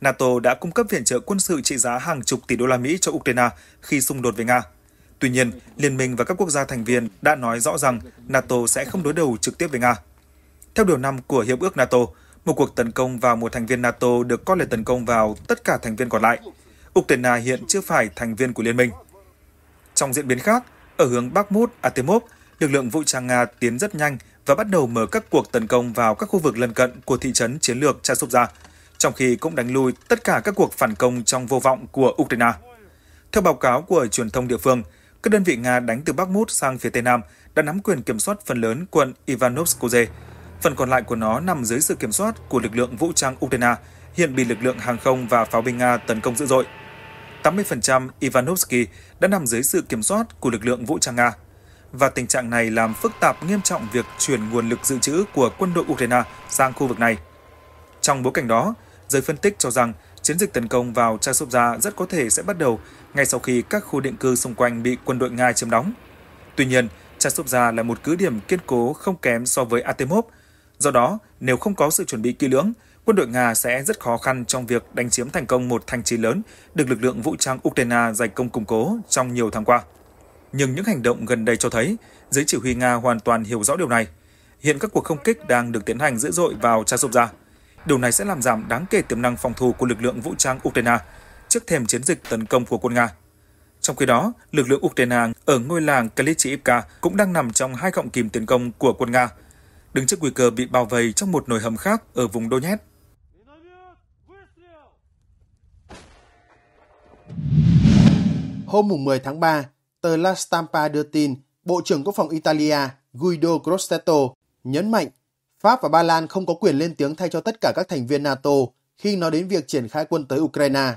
NATO đã cung cấp viện trợ quân sự trị giá hàng chục tỷ đô la Mỹ cho Ukraine khi xung đột với Nga. Tuy nhiên, Liên minh và các quốc gia thành viên đã nói rõ rằng NATO sẽ không đối đầu trực tiếp với Nga. Theo điều 5 của Hiệp ước NATO, một cuộc tấn công vào một thành viên NATO được coi là tấn công vào tất cả thành viên còn lại. Ukraine hiện chưa phải thành viên của liên minh. Trong diễn biến khác, ở hướng Bakhmut, Artemov, lực lượng vũ trang Nga tiến rất nhanh và bắt đầu mở các cuộc tấn công vào các khu vực lân cận của thị trấn chiến lược Chasovia, trong khi cũng đánh lui tất cả các cuộc phản công trong vô vọng của Ukraine. Theo báo cáo của truyền thông địa phương, các đơn vị Nga đánh từ Bắc Mút sang phía Tây Nam đã nắm quyền kiểm soát phần lớn quận Ivanovskoye. Phần còn lại của nó nằm dưới sự kiểm soát của lực lượng vũ trang Ukraine, hiện bị lực lượng hàng không và pháo binh Nga tấn công dữ dội. 80% Ivanovsky đã nằm dưới sự kiểm soát của lực lượng vũ trang Nga. Và tình trạng này làm phức tạp nghiêm trọng việc chuyển nguồn lực dự trữ của quân đội Ukraine sang khu vực này. Trong bối cảnh đó, giới phân tích cho rằng chiến dịch tấn công vào Chasovia rất có thể sẽ bắt đầu ngay sau khi các khu định cư xung quanh bị quân đội Nga chiếm đóng. Tuy nhiên, Chasovia là một cứ điểm kiên cố không kém so với Artemov. Do đó, nếu không có sự chuẩn bị kỹ lưỡng, quân đội Nga sẽ rất khó khăn trong việc đánh chiếm thành công một thành trì lớn được lực lượng vũ trang Ukraine giành công củng cố trong nhiều tháng qua. Nhưng những hành động gần đây cho thấy, giới chỉ huy Nga hoàn toàn hiểu rõ điều này. Hiện các cuộc không kích đang được tiến hành dữ dội vào Chasovia. Điều này sẽ làm giảm đáng kể tiềm năng phòng thủ của lực lượng vũ trang Ukraine trước thềm chiến dịch tấn công của quân Nga. Trong khi đó, lực lượng Ukraine ở ngôi làng Kalichivka cũng đang nằm trong hai cọng kìm tiến công của quân Nga, đứng trước nguy cơ bị bao vây trong một nồi hầm khác ở vùng Donetsk. Hôm 10 tháng 3, tờ La Stampa đưa tin Bộ trưởng Quốc phòng Italia Guido Crosetto nhấn mạnh Pháp và Ba Lan không có quyền lên tiếng thay cho tất cả các thành viên NATO khi nói đến việc triển khai quân tới Ukraine.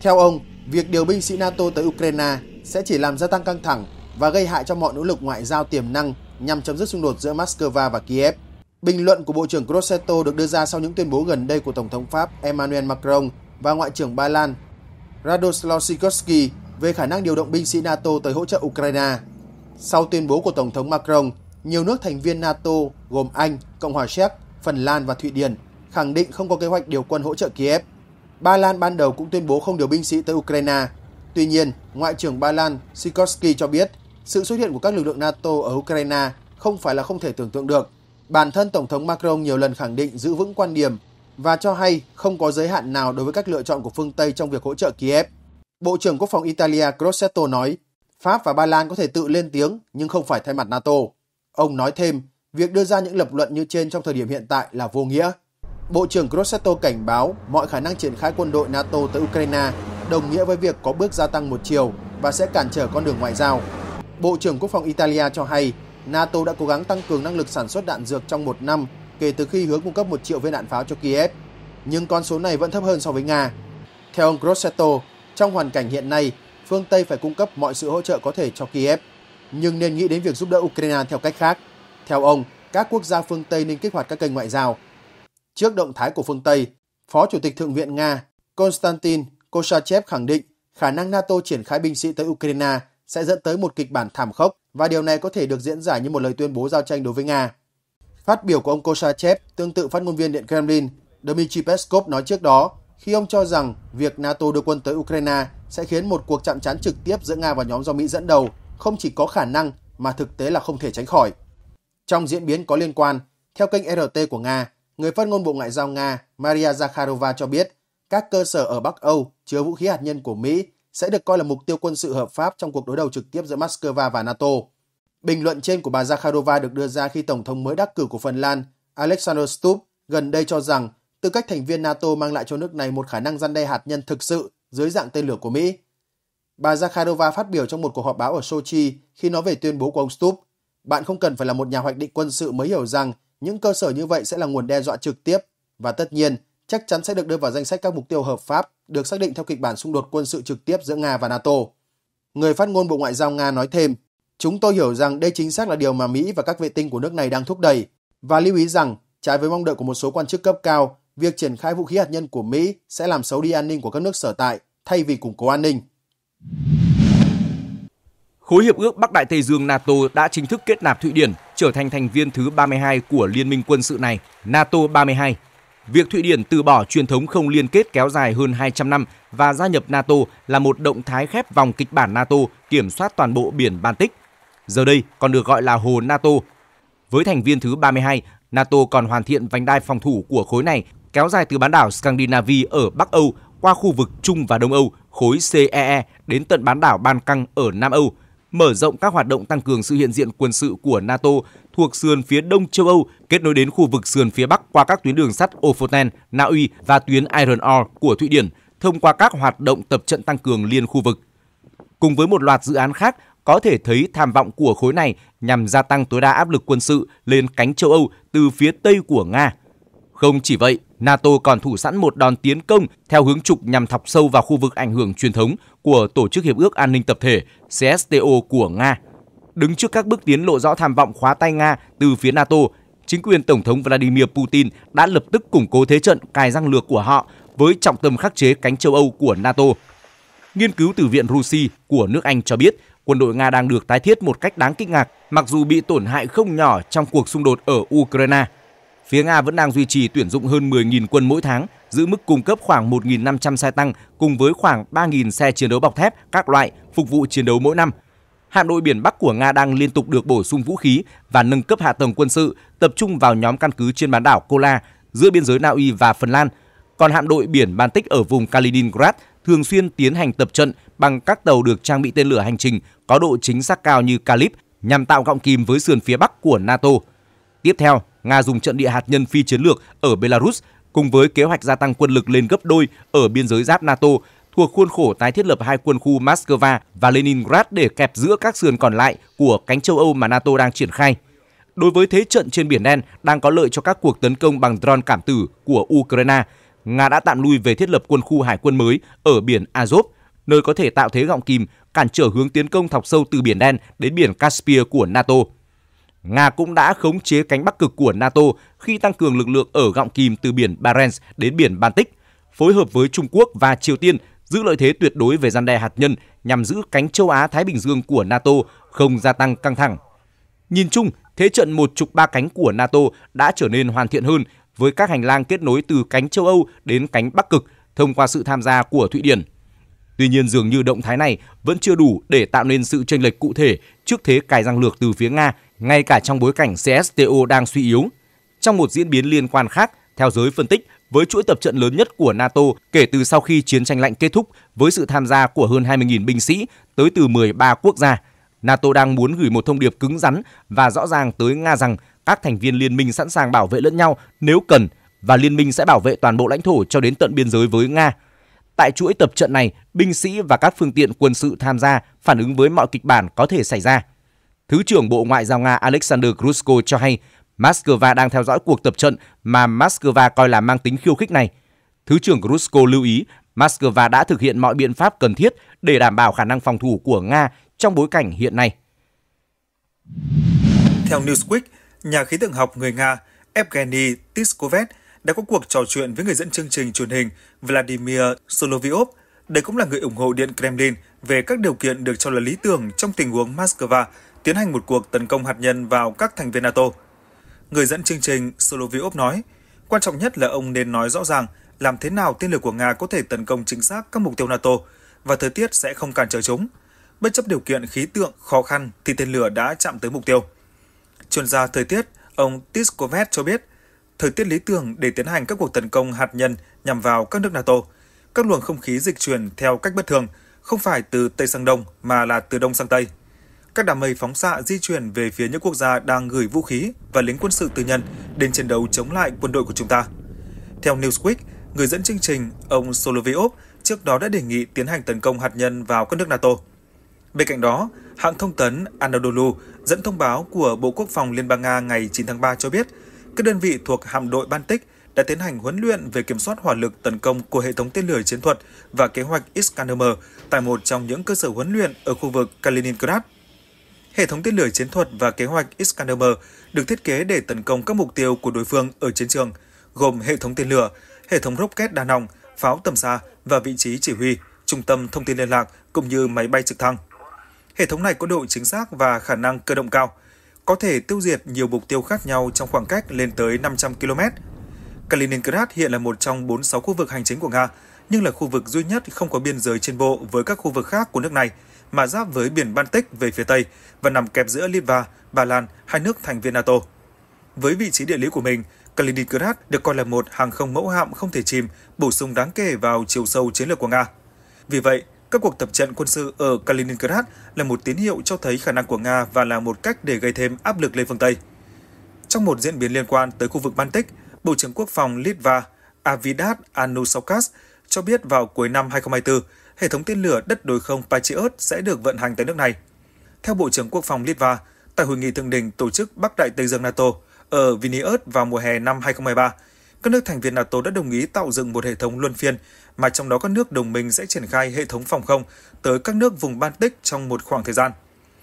Theo ông, việc điều binh sĩ NATO tới Ukraine sẽ chỉ làm gia tăng căng thẳng và gây hại cho mọi nỗ lực ngoại giao tiềm năng nhằm chấm dứt xung đột giữa Moscow và Kiev. Bình luận của Bộ trưởng Crosetto được đưa ra sau những tuyên bố gần đây của Tổng thống Pháp Emmanuel Macron và Ngoại trưởng Ba Lan Radoslaw Sikorski về khả năng điều động binh sĩ NATO tới hỗ trợ Ukraine. Sau tuyên bố của Tổng thống Macron, nhiều nước thành viên NATO gồm Anh, Cộng hòa Séc, Phần Lan và Thụy Điển khẳng định không có kế hoạch điều quân hỗ trợ Kiev. Ba Lan ban đầu cũng tuyên bố không điều binh sĩ tới Ukraine. Tuy nhiên, Ngoại trưởng Ba Lan Sikorski cho biết sự xuất hiện của các lực lượng NATO ở Ukraine không phải là không thể tưởng tượng được. Bản thân Tổng thống Macron nhiều lần khẳng định giữ vững quan điểm và cho hay không có giới hạn nào đối với các lựa chọn của phương Tây trong việc hỗ trợ Kiev. Bộ trưởng Quốc phòng Italia Crossetto nói, Pháp và Ba Lan có thể tự lên tiếng nhưng không phải thay mặt NATO. Ông nói thêm, việc đưa ra những lập luận như trên trong thời điểm hiện tại là vô nghĩa. Bộ trưởng Crossetto cảnh báo mọi khả năng triển khai quân đội NATO tới Ukraine đồng nghĩa với việc có bước gia tăng một chiều và sẽ cản trở con đường ngoại giao. Bộ trưởng Quốc phòng Italia cho hay NATO đã cố gắng tăng cường năng lực sản xuất đạn dược trong một năm kể từ khi hứa cung cấp một triệu viên đạn pháo cho Kiev, nhưng con số này vẫn thấp hơn so với Nga. Theo ông Grossetto, trong hoàn cảnh hiện nay, phương Tây phải cung cấp mọi sự hỗ trợ có thể cho Kiev, nhưng nên nghĩ đến việc giúp đỡ Ukraine theo cách khác. Theo ông, các quốc gia phương Tây nên kích hoạt các kênh ngoại giao. Trước động thái của phương Tây, Phó Chủ tịch Thượng viện Nga Konstantin Kosachev khẳng định khả năng NATO triển khai binh sĩ tới Ukraine sẽ dẫn tới một kịch bản thảm khốc và điều này có thể được diễn giải như một lời tuyên bố giao tranh đối với Nga. Phát biểu của ông Kosachev tương tự phát ngôn viên Điện Kremlin Dmitry Peskov nói trước đó khi ông cho rằng việc NATO đưa quân tới Ukraine sẽ khiến một cuộc chạm trán trực tiếp giữa Nga và nhóm do Mỹ dẫn đầu không chỉ có khả năng mà thực tế là không thể tránh khỏi. Trong diễn biến có liên quan, theo kênh RT của Nga, người phát ngôn Bộ Ngoại giao Nga Maria Zakharova cho biết các cơ sở ở Bắc Âu chứa vũ khí hạt nhân của Mỹ sẽ được coi là mục tiêu quân sự hợp pháp trong cuộc đối đầu trực tiếp giữa Moscow và NATO. Bình luận trên của bà Zakharova được đưa ra khi Tổng thống mới đắc cử của Phần Lan Alexander Stubb gần đây cho rằng tư cách thành viên NATO mang lại cho nước này một khả năng gian đe hạt nhân thực sự dưới dạng tên lửa của Mỹ. Bà Zakharova phát biểu trong một cuộc họp báo ở Sochi khi nói về tuyên bố của ông Stubb. Bạn không cần phải là một nhà hoạch định quân sự mới hiểu rằng những cơ sở như vậy sẽ là nguồn đe dọa trực tiếp và tất nhiên chắc chắn sẽ được đưa vào danh sách các mục tiêu hợp pháp được xác định theo kịch bản xung đột quân sự trực tiếp giữa Nga và NATO. Người phát ngôn Bộ Ngoại giao Nga nói thêm, Chúng tôi hiểu rằng đây chính xác là điều mà Mỹ và các vệ tinh của nước này đang thúc đẩy và lưu ý rằng, trái với mong đợi của một số quan chức cấp cao, việc triển khai vũ khí hạt nhân của Mỹ sẽ làm xấu đi an ninh của các nước sở tại thay vì củng cố an ninh. Khối hiệp ước Bắc Đại Tây Dương NATO đã chính thức kết nạp Thụy Điển trở thành thành viên thứ 32 của liên minh quân sự này, NATO 32. Việc Thụy Điển từ bỏ truyền thống không liên kết kéo dài hơn 200 năm và gia nhập NATO là một động thái khép vòng kịch bản NATO kiểm soát toàn bộ biển Baltic. Giờ đây còn được gọi là Hồ NATO. Với thành viên thứ 32, NATO còn hoàn thiện vành đai phòng thủ của khối này kéo dài từ bán đảo Scandinavia ở Bắc Âu qua khu vực Trung và Đông Âu, khối CEE đến tận bán đảo Ban Căng ở Nam Âu, mở rộng các hoạt động tăng cường sự hiện diện quân sự của NATO thuộc sườn phía đông châu Âu kết nối đến khu vực sườn phía bắc qua các tuyến đường sắt Ofoten, Na Uy và tuyến Iron Ore của Thụy Điển thông qua các hoạt động tập trận tăng cường liên khu vực. Cùng với một loạt dự án khác, có thể thấy tham vọng của khối này nhằm gia tăng tối đa áp lực quân sự lên cánh châu Âu từ phía tây của Nga. Không chỉ vậy, NATO còn thủ sẵn một đòn tiến công theo hướng trục nhằm thọc sâu vào khu vực ảnh hưởng truyền thống của Tổ chức Hiệp ước An ninh Tập thể CSTO của Nga. Đứng trước các bước tiến lộ rõ tham vọng khóa tay Nga từ phía NATO, chính quyền Tổng thống Vladimir Putin đã lập tức củng cố thế trận cài răng lược của họ với trọng tâm khắc chế cánh châu Âu của NATO. Nghiên cứu từ Viện Rusi của nước Anh cho biết quân đội Nga đang được tái thiết một cách đáng kinh ngạc mặc dù bị tổn hại không nhỏ trong cuộc xung đột ở Ukraine. Phía Nga vẫn đang duy trì tuyển dụng hơn 10.000 quân mỗi tháng, giữ mức cung cấp khoảng 1.500 xe tăng cùng với khoảng 3.000 xe chiến đấu bọc thép các loại phục vụ chiến đấu mỗi năm. Hạm đội biển Bắc của Nga đang liên tục được bổ sung vũ khí và nâng cấp hạ tầng quân sự, tập trung vào nhóm căn cứ trên bán đảo Kola giữa biên giới Na Uy và Phần Lan. Còn hạm đội biển Baltic ở vùng Kaliningrad thường xuyên tiến hành tập trận bằng các tàu được trang bị tên lửa hành trình có độ chính xác cao như Kalib nhằm tạo gọng kìm với sườn phía bắc của NATO. Tiếp theo, Nga dùng trận địa hạt nhân phi chiến lược ở Belarus cùng với kế hoạch gia tăng quân lực lên gấp đôi ở biên giới giáp NATO thuộc khuôn khổ tái thiết lập hai quân khu Moscow và Leningrad để kẹp giữa các sườn còn lại của cánh châu Âu mà NATO đang triển khai. Đối với thế trận trên Biển Đen đang có lợi cho các cuộc tấn công bằng drone cảm tử của Ukraine, Nga đã tạm lui về thiết lập quân khu hải quân mới ở biển Azov, nơi có thể tạo thế gọng kìm cản trở hướng tiến công thọc sâu từ Biển Đen đến biển Caspia của NATO. Nga cũng đã khống chế cánh bắc cực của NATO khi tăng cường lực lượng ở gọng kìm từ biển Barents đến biển Baltic, phối hợp với Trung Quốc và Triều Tiên giữ lợi thế tuyệt đối về gian đe hạt nhân nhằm giữ cánh châu Á Thái Bình Dương của NATO không gia tăng căng thẳng. Nhìn chung, thế trận một trục ba cánh của NATO đã trở nên hoàn thiện hơn với các hành lang kết nối từ cánh châu Âu đến cánh Bắc Cực thông qua sự tham gia của Thụy Điển. Tuy nhiên dường như động thái này vẫn chưa đủ để tạo nên sự chênh lệch cụ thể trước thế cài răng lược từ phía Nga, ngay cả trong bối cảnh CSTO đang suy yếu. Trong một diễn biến liên quan khác, theo giới phân tích, với chuỗi tập trận lớn nhất của NATO kể từ sau khi chiến tranh lạnh kết thúc với sự tham gia của hơn 20.000 binh sĩ tới từ 13 quốc gia. NATO đang muốn gửi một thông điệp cứng rắn và rõ ràng tới Nga rằng các thành viên liên minh sẵn sàng bảo vệ lẫn nhau nếu cần và liên minh sẽ bảo vệ toàn bộ lãnh thổ cho đến tận biên giới với Nga. Tại chuỗi tập trận này, binh sĩ và các phương tiện quân sự tham gia phản ứng với mọi kịch bản có thể xảy ra. Thứ trưởng Bộ Ngoại giao Nga Alexander Grushko cho hay Moscow đang theo dõi cuộc tập trận mà Moscow coi là mang tính khiêu khích này. Thứ trưởng Grushko lưu ý Moscow đã thực hiện mọi biện pháp cần thiết để đảm bảo khả năng phòng thủ của Nga trong bối cảnh hiện nay. Theo Newsweek, nhà khí tượng học người Nga Evgeny Tiskovet đã có cuộc trò chuyện với người dẫn chương trình truyền hình Vladimir Solovyov. Đây cũng là người ủng hộ Điện Kremlin về các điều kiện được cho là lý tưởng trong tình huống Moscow tiến hành một cuộc tấn công hạt nhân vào các thành viên NATO. Người dẫn chương trình Solovyov nói, quan trọng nhất là ông nên nói rõ ràng làm thế nào tên lửa của Nga có thể tấn công chính xác các mục tiêu NATO và thời tiết sẽ không cản trở chúng. Bất chấp điều kiện khí tượng khó khăn thì tên lửa đã chạm tới mục tiêu. Chuyên gia thời tiết, ông Tiskovet cho biết, thời tiết lý tưởng để tiến hành các cuộc tấn công hạt nhân nhằm vào các nước NATO. Các luồng không khí dịch chuyển theo cách bất thường, không phải từ Tây sang Đông mà là từ Đông sang Tây. Các đám mây phóng xạ di chuyển về phía những quốc gia đang gửi vũ khí và lính quân sự tư nhân đến chiến đấu chống lại quân đội của chúng ta. Theo Newsweek, người dẫn chương trình, ông Solovyov trước đó đã đề nghị tiến hành tấn công hạt nhân vào các nước NATO. Bên cạnh đó, hãng thông tấn Anadolu dẫn thông báo của Bộ Quốc phòng Liên bang Nga ngày 9 tháng 3 cho biết các đơn vị thuộc hạm đội Baltic đã tiến hành huấn luyện về kiểm soát hỏa lực tấn công của hệ thống tên lửa chiến thuật và kế hoạch Iskander tại một trong những cơ sở huấn luyện ở khu vực Kaliningrad. Hệ thống tên lửa chiến thuật và kế hoạch Iskander được thiết kế để tấn công các mục tiêu của đối phương ở chiến trường, gồm hệ thống tên lửa, hệ thống rocket đa nòng, pháo tầm xa và vị trí chỉ huy, trung tâm thông tin liên lạc cũng như máy bay trực thăng. Hệ thống này có độ chính xác và khả năng cơ động cao, có thể tiêu diệt nhiều mục tiêu khác nhau trong khoảng cách lên tới 500 km. Kaliningrad hiện là một trong 46 khu vực hành chính của Nga, nhưng là khu vực duy nhất không có biên giới trên bộ với các khu vực khác của nước này, mà giáp với biển Baltic về phía Tây và nằm kẹp giữa Litva, Ba Lan, hai nước thành viên NATO. Với vị trí địa lý của mình, Kaliningrad được coi là một hàng không mẫu hạm không thể chìm, bổ sung đáng kể vào chiều sâu chiến lược của Nga. Vì vậy, các cuộc tập trận quân sự ở Kaliningrad là một tín hiệu cho thấy khả năng của Nga và là một cách để gây thêm áp lực lên phương Tây. Trong một diễn biến liên quan tới khu vực Baltic, Bộ trưởng Quốc phòng Litva Avidas Anusaukas cho biết vào cuối năm 2024, hệ thống tên lửa đất đối không Patriot sẽ được vận hành tại nước này. Theo Bộ trưởng Quốc phòng Litva, tại hội nghị thượng đỉnh tổ chức Bắc Đại Tây Dương NATO ở Vilnius vào mùa hè năm 2023, các nước thành viên NATO đã đồng ý tạo dựng một hệ thống luân phiên mà trong đó các nước đồng minh sẽ triển khai hệ thống phòng không tới các nước vùng Baltic trong một khoảng thời gian.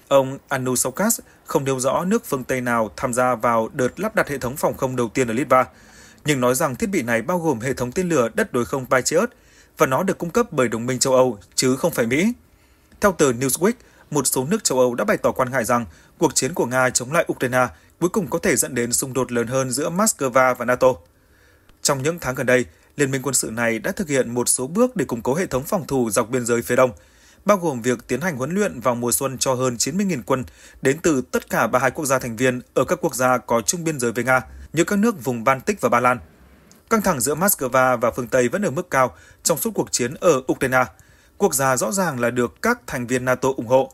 Ông Anusaukas không nêu rõ nước phương Tây nào tham gia vào đợt lắp đặt hệ thống phòng không đầu tiên ở Litva, nhưng nói rằng thiết bị này bao gồm hệ thống tên lửa đất đối không Patriot và nó được cung cấp bởi đồng minh châu Âu chứ không phải Mỹ. Theo tờ Newsweek, một số nước châu Âu đã bày tỏ quan ngại rằng cuộc chiến của Nga chống lại Ukraine cuối cùng có thể dẫn đến xung đột lớn hơn giữa Moscow và NATO. Trong những tháng gần đây, Liên minh quân sự này đã thực hiện một số bước để củng cố hệ thống phòng thủ dọc biên giới phía đông, bao gồm việc tiến hành huấn luyện vào mùa xuân cho hơn 90.000 quân đến từ tất cả 32 quốc gia thành viên ở các quốc gia có chung biên giới với Nga, như các nước vùng Baltic và Ba Lan. Căng thẳng giữa Moscow và phương Tây vẫn ở mức cao trong suốt cuộc chiến ở Ukraine. Quốc gia rõ ràng là được các thành viên NATO ủng hộ.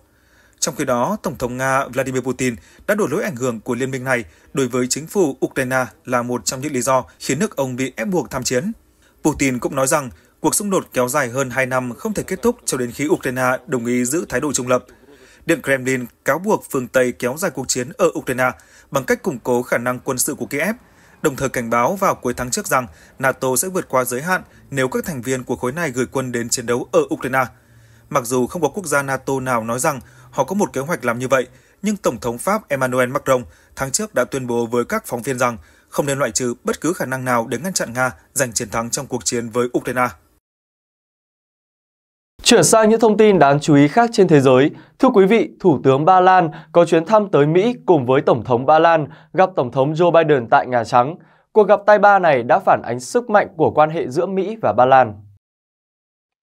Trong khi đó, Tổng thống Nga Vladimir Putin đã đổ lỗi ảnh hưởng của liên minh này đối với chính phủ Ukraine là một trong những lý do khiến nước ông bị ép buộc tham chiến. Putin cũng nói rằng cuộc xung đột kéo dài hơn 2 năm không thể kết thúc cho đến khi Ukraine đồng ý giữ thái độ trung lập. Điện Kremlin cáo buộc phương Tây kéo dài cuộc chiến ở Ukraine bằng cách củng cố khả năng quân sự của Kiev, đồng thời cảnh báo vào cuối tháng trước rằng NATO sẽ vượt qua giới hạn nếu các thành viên của khối này gửi quân đến chiến đấu ở Ukraine. Mặc dù không có quốc gia NATO nào nói rằng họ có một kế hoạch làm như vậy, nhưng Tổng thống Pháp Emmanuel Macron tháng trước đã tuyên bố với các phóng viên rằng không nên loại trừ bất cứ khả năng nào để ngăn chặn Nga giành chiến thắng trong cuộc chiến với Ukraine. Chuyển sang những thông tin đáng chú ý khác trên thế giới. Thưa quý vị, Thủ tướng Ba Lan có chuyến thăm tới Mỹ cùng với Tổng thống Ba Lan gặp Tổng thống Joe Biden tại Nhà Trắng. Cuộc gặp tay ba này đã phản ánh sức mạnh của quan hệ giữa Mỹ và Ba Lan.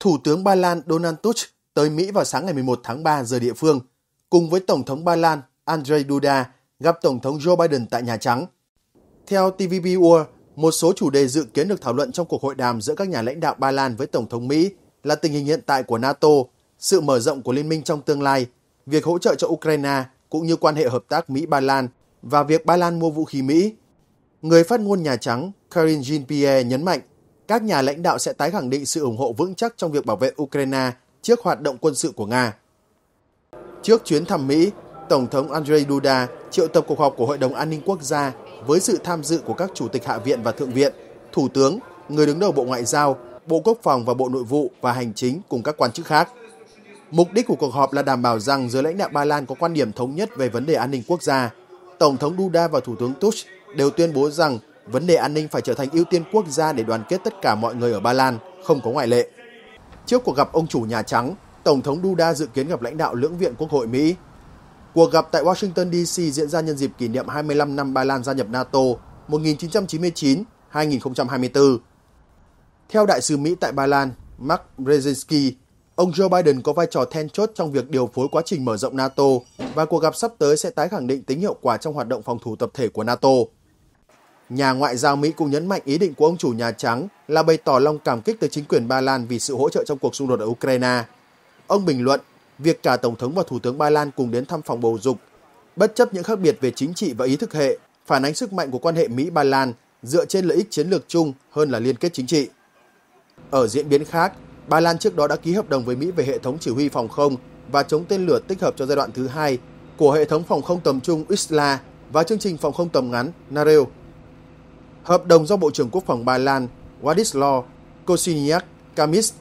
Thủ tướng Ba Lan Donald Tusk tới Mỹ vào sáng ngày 11 tháng 3 giờ địa phương, cùng với Tổng thống Ba Lan Andrzej Duda gặp Tổng thống Joe Biden tại Nhà Trắng. Theo TVB World, một số chủ đề dự kiến được thảo luận trong cuộc hội đàm giữa các nhà lãnh đạo Ba Lan với Tổng thống Mỹ là tình hình hiện tại của NATO, sự mở rộng của liên minh trong tương lai, việc hỗ trợ cho Ukraine cũng như quan hệ hợp tác Mỹ-Ba Lan và việc Ba Lan mua vũ khí Mỹ. Người phát ngôn Nhà Trắng Karine Jean-Pierre nhấn mạnh các nhà lãnh đạo sẽ tái khẳng định sự ủng hộ vững chắc trong việc bảo vệ Ukraine trước hoạt động quân sự của Nga. Trước chuyến thăm Mỹ, Tổng thống Andrzej Duda triệu tập cuộc họp của Hội đồng An ninh Quốc gia với sự tham dự của các chủ tịch Hạ viện và Thượng viện, Thủ tướng, người đứng đầu Bộ Ngoại giao, Bộ Quốc phòng và Bộ Nội vụ và Hành chính cùng các quan chức khác. Mục đích của cuộc họp là đảm bảo rằng giới lãnh đạo Ba Lan có quan điểm thống nhất về vấn đề an ninh quốc gia. Tổng thống Duda và Thủ tướng Tusk đều tuyên bố rằng vấn đề an ninh phải trở thành ưu tiên quốc gia để đoàn kết tất cả mọi người ở Ba Lan, không có ngoại lệ. Trước cuộc gặp ông chủ Nhà Trắng, Tổng thống Duda dự kiến gặp lãnh đạo lưỡng viện Quốc hội Mỹ. Cuộc gặp tại Washington DC diễn ra nhân dịp kỷ niệm 25 năm Ba Lan gia nhập NATO 1999-2024. Theo đại sứ Mỹ tại Ba Lan, Mark Brzezinski, ông Joe Biden có vai trò then chốt trong việc điều phối quá trình mở rộng NATO và cuộc gặp sắp tới sẽ tái khẳng định tính hiệu quả trong hoạt động phòng thủ tập thể của NATO. Nhà ngoại giao Mỹ cũng nhấn mạnh ý định của ông chủ Nhà Trắng là bày tỏ lòng cảm kích tới chính quyền Ba Lan vì sự hỗ trợ trong cuộc xung đột ở Ukraine. Ông bình luận, việc cả Tổng thống và Thủ tướng Ba Lan cùng đến thăm phòng bầu dục, bất chấp những khác biệt về chính trị và ý thức hệ, phản ánh sức mạnh của quan hệ Mỹ-Ba Lan dựa trên lợi ích chiến lược chung hơn là liên kết chính trị. Ở diễn biến khác, Ba Lan trước đó đã ký hợp đồng với Mỹ về hệ thống chỉ huy phòng không và chống tên lửa tích hợp cho giai đoạn thứ hai của hệ thống phòng không tầm trung Isla và chương trình phòng không tầm ngắn Narew. Hợp đồng do Bộ trưởng Quốc phòng Ba Lan Władysław Kosiniak Kamis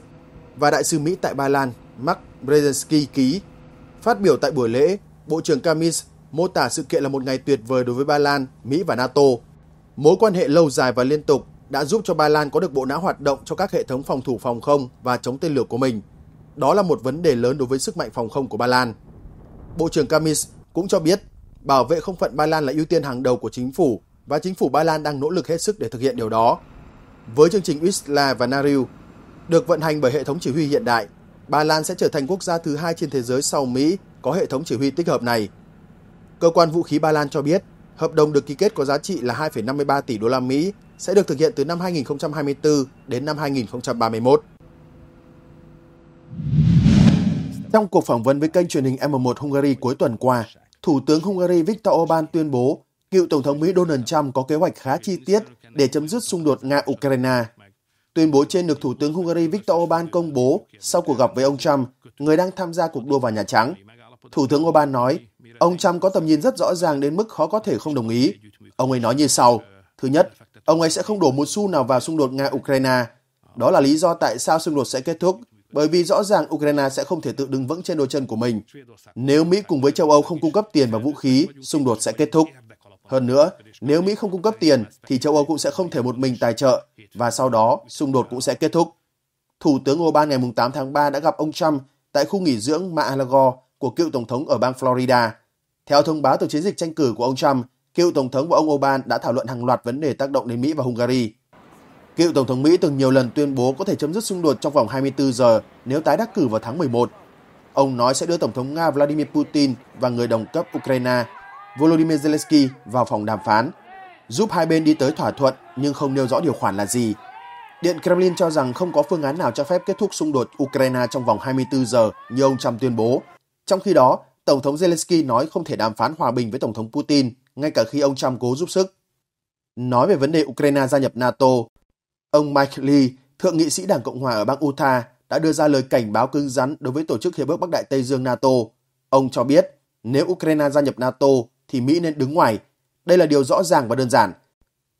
và Đại sứ Mỹ tại Ba Lan Mark Brzezinski ký. Phát biểu tại buổi lễ, Bộ trưởng Kamis mô tả sự kiện là một ngày tuyệt vời đối với Ba Lan, Mỹ và NATO. Mối quan hệ lâu dài và liên tục đã giúp cho Ba Lan có được bộ não hoạt động cho các hệ thống phòng thủ phòng không và chống tên lửa của mình. Đó là một vấn đề lớn đối với sức mạnh phòng không của Ba Lan. Bộ trưởng Kamis cũng cho biết bảo vệ không phận Ba Lan là ưu tiên hàng đầu của chính phủ và chính phủ Ba Lan đang nỗ lực hết sức để thực hiện điều đó. Với chương trình Wisla và Nariu được vận hành bởi hệ thống chỉ huy hiện đại, Ba Lan sẽ trở thành quốc gia thứ hai trên thế giới sau Mỹ có hệ thống chỉ huy tích hợp này. Cơ quan vũ khí Ba Lan cho biết, hợp đồng được ký kết có giá trị là 2,53 tỷ đô la Mỹ sẽ được thực hiện từ năm 2024 đến năm 2031. Trong cuộc phỏng vấn với kênh truyền hình M1 Hungary cuối tuần qua, Thủ tướng Hungary Viktor Orbán tuyên bố cựu Tổng thống Mỹ Donald Trump có kế hoạch khá chi tiết để chấm dứt xung đột Nga-Ukraine. Tuyên bố trên được Thủ tướng Hungary Viktor Orbán công bố sau cuộc gặp với ông Trump, người đang tham gia cuộc đua vào Nhà Trắng. Thủ tướng Orbán nói, ông Trump có tầm nhìn rất rõ ràng đến mức khó có thể không đồng ý. Ông ấy nói như sau. Thứ nhất, ông ấy sẽ không đổ một xu nào vào xung đột Nga-Ukraine. Đó là lý do tại sao xung đột sẽ kết thúc, bởi vì rõ ràng Ukraine sẽ không thể tự đứng vững trên đôi chân của mình. Nếu Mỹ cùng với châu Âu không cung cấp tiền và vũ khí, xung đột sẽ kết thúc. Hơn nữa, nếu Mỹ không cung cấp tiền thì châu Âu cũng sẽ không thể một mình tài trợ và sau đó xung đột cũng sẽ kết thúc. Thủ tướng Orbán ngày 8 tháng 3 đã gặp ông Trump tại khu nghỉ dưỡng Mar-a-Lago của cựu tổng thống ở bang Florida. Theo thông báo từ chiến dịch tranh cử của ông Trump, cựu tổng thống và ông Orbán đã thảo luận hàng loạt vấn đề tác động đến Mỹ và Hungary. Cựu tổng thống Mỹ từng nhiều lần tuyên bố có thể chấm dứt xung đột trong vòng 24 giờ nếu tái đắc cử vào tháng 11. Ông nói sẽ đưa tổng thống Nga Vladimir Putin và người đồng cấp Ukraine Volodymyr Zelensky vào phòng đàm phán, giúp hai bên đi tới thỏa thuận nhưng không nêu rõ điều khoản là gì. Điện Kremlin cho rằng không có phương án nào cho phép kết thúc xung đột Ukraine trong vòng 24 giờ như ông Trump tuyên bố. Trong khi đó, Tổng thống Zelensky nói không thể đàm phán hòa bình với Tổng thống Putin ngay cả khi ông Trump cố giúp sức. Nói về vấn đề Ukraine gia nhập NATO, ông Mike Lee, thượng nghị sĩ Đảng Cộng hòa ở bang Utah, đã đưa ra lời cảnh báo cứng rắn đối với Tổ chức Hiệp ước Bắc Đại Tây Dương NATO. Ông cho biết, nếu Ukraine gia nhập NATO thì Mỹ nên đứng ngoài. Đây là điều rõ ràng và đơn giản.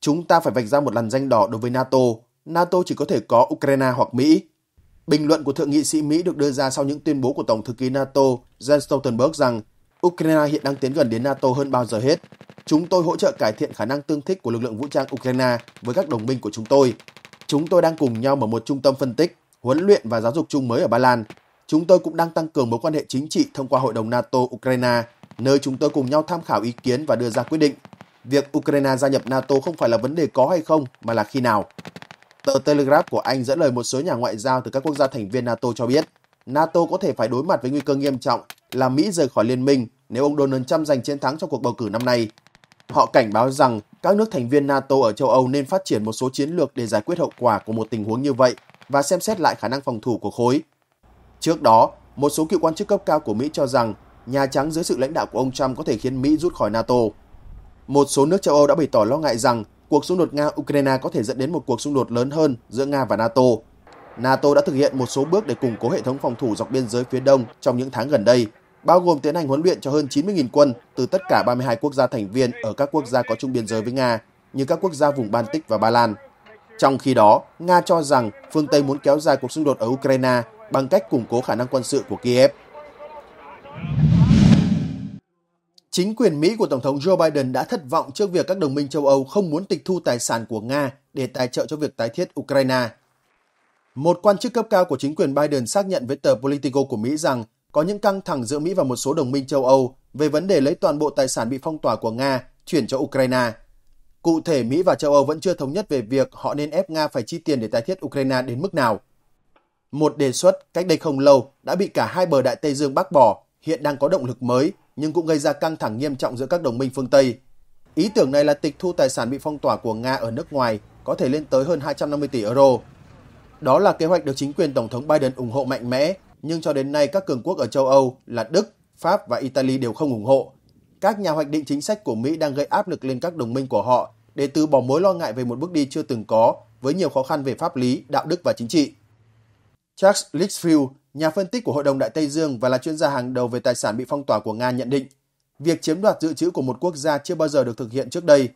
Chúng ta phải vạch ra một làn danh đỏ đối với NATO. NATO chỉ có thể có Ukraine hoặc Mỹ. Bình luận của Thượng nghị sĩ Mỹ được đưa ra sau những tuyên bố của Tổng thư ký NATO Jens Stoltenberg rằng Ukraine hiện đang tiến gần đến NATO hơn bao giờ hết. Chúng tôi hỗ trợ cải thiện khả năng tương thích của lực lượng vũ trang Ukraine với các đồng minh của chúng tôi. Chúng tôi đang cùng nhau mở một trung tâm phân tích, huấn luyện và giáo dục chung mới ở Ba Lan. Chúng tôi cũng đang tăng cường mối quan hệ chính trị thông qua Hội đồng NATO-Ukraine nơi chúng tôi cùng nhau tham khảo ý kiến và đưa ra quyết định. Việc Ukraine gia nhập NATO không phải là vấn đề có hay không, mà là khi nào. Tờ Telegraph của Anh dẫn lời một số nhà ngoại giao từ các quốc gia thành viên NATO cho biết, NATO có thể phải đối mặt với nguy cơ nghiêm trọng là Mỹ rời khỏi liên minh nếu ông Donald Trump giành chiến thắng trong cuộc bầu cử năm nay. Họ cảnh báo rằng các nước thành viên NATO ở châu Âu nên phát triển một số chiến lược để giải quyết hậu quả của một tình huống như vậy và xem xét lại khả năng phòng thủ của khối. Trước đó, một số cựu quan chức cấp cao của Mỹ cho rằng Nhà Trắng dưới sự lãnh đạo của ông Trump có thể khiến Mỹ rút khỏi NATO. Một số nước châu Âu đã bày tỏ lo ngại rằng cuộc xung đột Nga-Ukraine có thể dẫn đến một cuộc xung đột lớn hơn giữa Nga và NATO. NATO đã thực hiện một số bước để củng cố hệ thống phòng thủ dọc biên giới phía đông trong những tháng gần đây, bao gồm tiến hành huấn luyện cho hơn 90.000 quân từ tất cả 32 quốc gia thành viên ở các quốc gia có chung biên giới với Nga, như các quốc gia vùng Baltic và Ba Lan. Trong khi đó, Nga cho rằng phương Tây muốn kéo dài cuộc xung đột ở Ukraine bằng cách củng cố khả năng quân sự của Kiev. Chính quyền Mỹ của Tổng thống Joe Biden đã thất vọng trước việc các đồng minh châu Âu không muốn tịch thu tài sản của Nga để tài trợ cho việc tái thiết Ukraine. Một quan chức cấp cao của chính quyền Biden xác nhận với tờ Politico của Mỹ rằng có những căng thẳng giữa Mỹ và một số đồng minh châu Âu về vấn đề lấy toàn bộ tài sản bị phong tỏa của Nga chuyển cho Ukraine. Cụ thể, Mỹ và châu Âu vẫn chưa thống nhất về việc họ nên ép Nga phải chi tiền để tái thiết Ukraine đến mức nào. Một đề xuất cách đây không lâu đã bị cả hai bờ Đại Tây Dương bác bỏ, hiện đang có động lực mới nhưng cũng gây ra căng thẳng nghiêm trọng giữa các đồng minh phương Tây. Ý tưởng này là tịch thu tài sản bị phong tỏa của Nga ở nước ngoài có thể lên tới hơn 250 tỷ euro. Đó là kế hoạch được chính quyền Tổng thống Biden ủng hộ mạnh mẽ, nhưng cho đến nay các cường quốc ở châu Âu là Đức, Pháp và Italy đều không ủng hộ. Các nhà hoạch định chính sách của Mỹ đang gây áp lực lên các đồng minh của họ để từ bỏ mối lo ngại về một bước đi chưa từng có với nhiều khó khăn về pháp lý, đạo đức và chính trị. Charles Litchfield, nhà phân tích của Hội đồng Đại Tây Dương và là chuyên gia hàng đầu về tài sản bị phong tỏa của Nga nhận định, việc chiếm đoạt dự trữ của một quốc gia chưa bao giờ được thực hiện trước đây.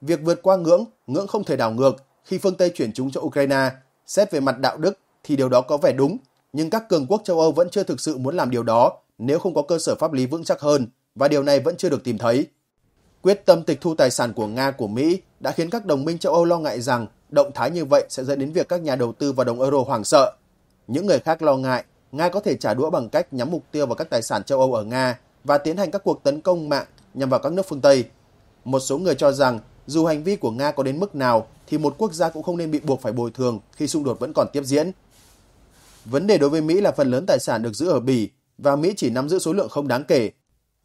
Việc vượt qua ngưỡng, ngưỡng không thể đảo ngược khi phương Tây chuyển chúng cho Ukraine, xét về mặt đạo đức thì điều đó có vẻ đúng, nhưng các cường quốc châu Âu vẫn chưa thực sự muốn làm điều đó, nếu không có cơ sở pháp lý vững chắc hơn, và điều này vẫn chưa được tìm thấy. Quyết tâm tịch thu tài sản của Nga, của Mỹ đã khiến các đồng minh châu Âu lo ngại rằng động thái như vậy sẽ dẫn đến việc các nhà đầu tư vào đồng euro hoảng sợ. Những người khác lo ngại, Nga có thể trả đũa bằng cách nhắm mục tiêu vào các tài sản châu Âu ở Nga và tiến hành các cuộc tấn công mạng nhằm vào các nước phương Tây. Một số người cho rằng dù hành vi của Nga có đến mức nào thì một quốc gia cũng không nên bị buộc phải bồi thường khi xung đột vẫn còn tiếp diễn. Vấn đề đối với Mỹ là phần lớn tài sản được giữ ở Bỉ và Mỹ chỉ nắm giữ số lượng không đáng kể.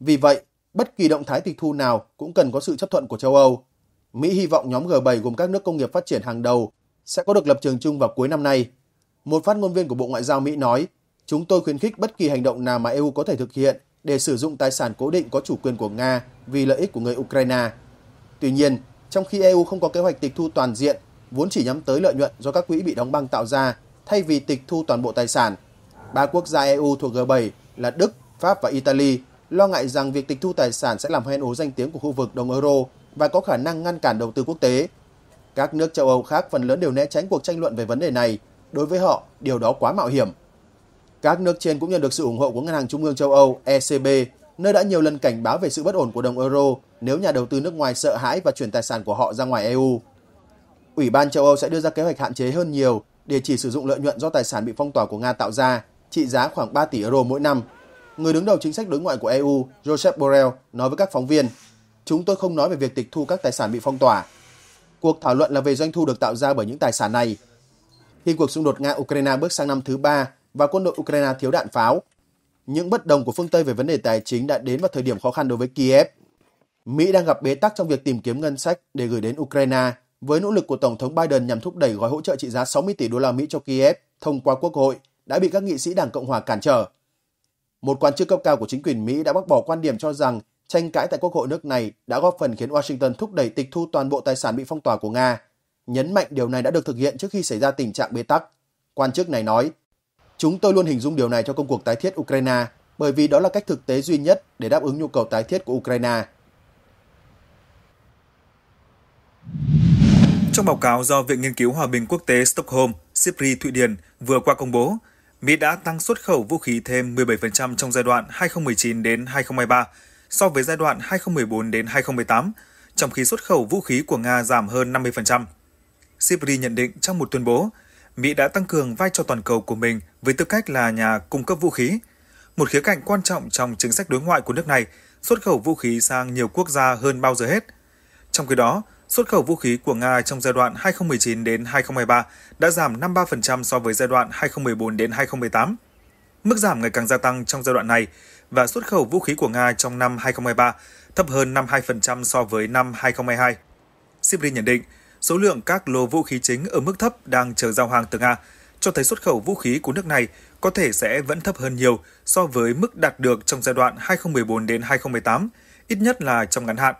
Vì vậy, bất kỳ động thái tịch thu nào cũng cần có sự chấp thuận của châu Âu. Mỹ hy vọng nhóm G7 gồm các nước công nghiệp phát triển hàng đầu sẽ có được lập trường chung vào cuối năm nay. Một phát ngôn viên của Bộ Ngoại giao Mỹ nói, chúng tôi khuyến khích bất kỳ hành động nào mà EU có thể thực hiện để sử dụng tài sản cố định có chủ quyền của Nga vì lợi ích của người Ukraine. Tuy nhiên, trong khi EU không có kế hoạch tịch thu toàn diện, vốn chỉ nhắm tới lợi nhuận do các quỹ bị đóng băng tạo ra, thay vì tịch thu toàn bộ tài sản, ba quốc gia EU thuộc G7 là Đức, Pháp và Italy lo ngại rằng việc tịch thu tài sản sẽ làm hoen ố danh tiếng của khu vực đồng euro và có khả năng ngăn cản đầu tư quốc tế. Các nước châu Âu khác phần lớn đều né tránh cuộc tranh luận về vấn đề này. Đối với họ, điều đó quá mạo hiểm. Các nước trên cũng nhận được sự ủng hộ của Ngân hàng Trung ương châu Âu ECB, nơi đã nhiều lần cảnh báo về sự bất ổn của đồng euro nếu nhà đầu tư nước ngoài sợ hãi và chuyển tài sản của họ ra ngoài EU. Ủy ban châu Âu sẽ đưa ra kế hoạch hạn chế hơn nhiều để chỉ sử dụng lợi nhuận do tài sản bị phong tỏa của Nga tạo ra, trị giá khoảng 3 tỷ euro mỗi năm. Người đứng đầu chính sách đối ngoại của EU, Joseph Borrell, nói với các phóng viên, Chúng tôi không nói về việc tịch thu các tài sản bị phong tỏa. Cuộc thảo luận là về doanh thu được tạo ra bởi những tài sản này. Khi cuộc xung đột Nga-Ukraine bước sang năm thứ ba và quân đội Ukraine thiếu đạn pháo, những bất đồng của phương Tây về vấn đề tài chính đã đến vào thời điểm khó khăn đối với Kiev. Mỹ đang gặp bế tắc trong việc tìm kiếm ngân sách để gửi đến Ukraine với nỗ lực của Tổng thống Biden nhằm thúc đẩy gói hỗ trợ trị giá 60 tỷ đô la Mỹ cho Kiev thông qua Quốc hội đã bị các nghị sĩ Đảng Cộng hòa cản trở. Một quan chức cấp cao của chính quyền Mỹ đã bác bỏ quan điểm cho rằng tranh cãi tại Quốc hội nước này đã góp phần khiến Washington thúc đẩy tịch thu toàn bộ tài sản bị phong tỏa của Nga, nhấn mạnh điều này đã được thực hiện trước khi xảy ra tình trạng bế tắc. Quan chức này nói, Chúng tôi luôn hình dung điều này cho công cuộc tái thiết Ukraine bởi vì đó là cách thực tế duy nhất để đáp ứng nhu cầu tái thiết của Ukraine. Trong báo cáo do Viện Nghiên cứu Hòa bình Quốc tế Stockholm, SIPRI, Thụy Điển vừa qua công bố, Mỹ đã tăng xuất khẩu vũ khí thêm 17% trong giai đoạn 2019 đến 2023 so với giai đoạn 2014 đến 2018, trong khi xuất khẩu vũ khí của Nga giảm hơn 50%. SIPRI nhận định trong một tuyên bố, Mỹ đã tăng cường vai trò toàn cầu của mình với tư cách là nhà cung cấp vũ khí. Một khía cạnh quan trọng trong chính sách đối ngoại của nước này, xuất khẩu vũ khí sang nhiều quốc gia hơn bao giờ hết. Trong khi đó, xuất khẩu vũ khí của Nga trong giai đoạn 2019 đến 2023 đã giảm 53% so với giai đoạn 2014 đến 2018. Mức giảm ngày càng gia tăng trong giai đoạn này và xuất khẩu vũ khí của Nga trong năm 2023 thấp hơn 52% so với năm 2022. Sibri nhận định, số lượng các lô vũ khí chính ở mức thấp đang chờ giao hàng từ Nga cho thấy xuất khẩu vũ khí của nước này có thể sẽ vẫn thấp hơn nhiều so với mức đạt được trong giai đoạn 2014 đến 2018, ít nhất là trong ngắn hạn.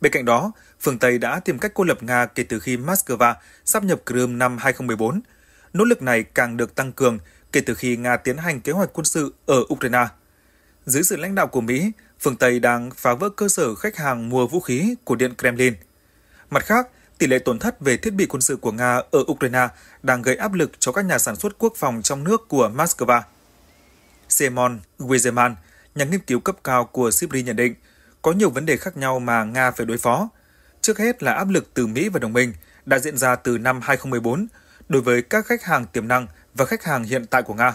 Bên cạnh đó, phương Tây đã tìm cách cô lập Nga kể từ khi Moscow sắp nhập Crimea năm 2014. Nỗ lực này càng được tăng cường kể từ khi Nga tiến hành kế hoạch quân sự ở Ukraine. Dưới sự lãnh đạo của Mỹ, phương Tây đang phá vỡ cơ sở khách hàng mua vũ khí của Điện Kremlin. Mặt khác, tỷ lệ tổn thất về thiết bị quân sự của Nga ở Ukraine đang gây áp lực cho các nhà sản xuất quốc phòng trong nước của Moscow. Simon Wieseman, nhà nghiên cứu cấp cao của Sibri nhận định, có nhiều vấn đề khác nhau mà Nga phải đối phó. Trước hết là áp lực từ Mỹ và đồng minh đã diễn ra từ năm 2014 đối với các khách hàng tiềm năng và khách hàng hiện tại của Nga,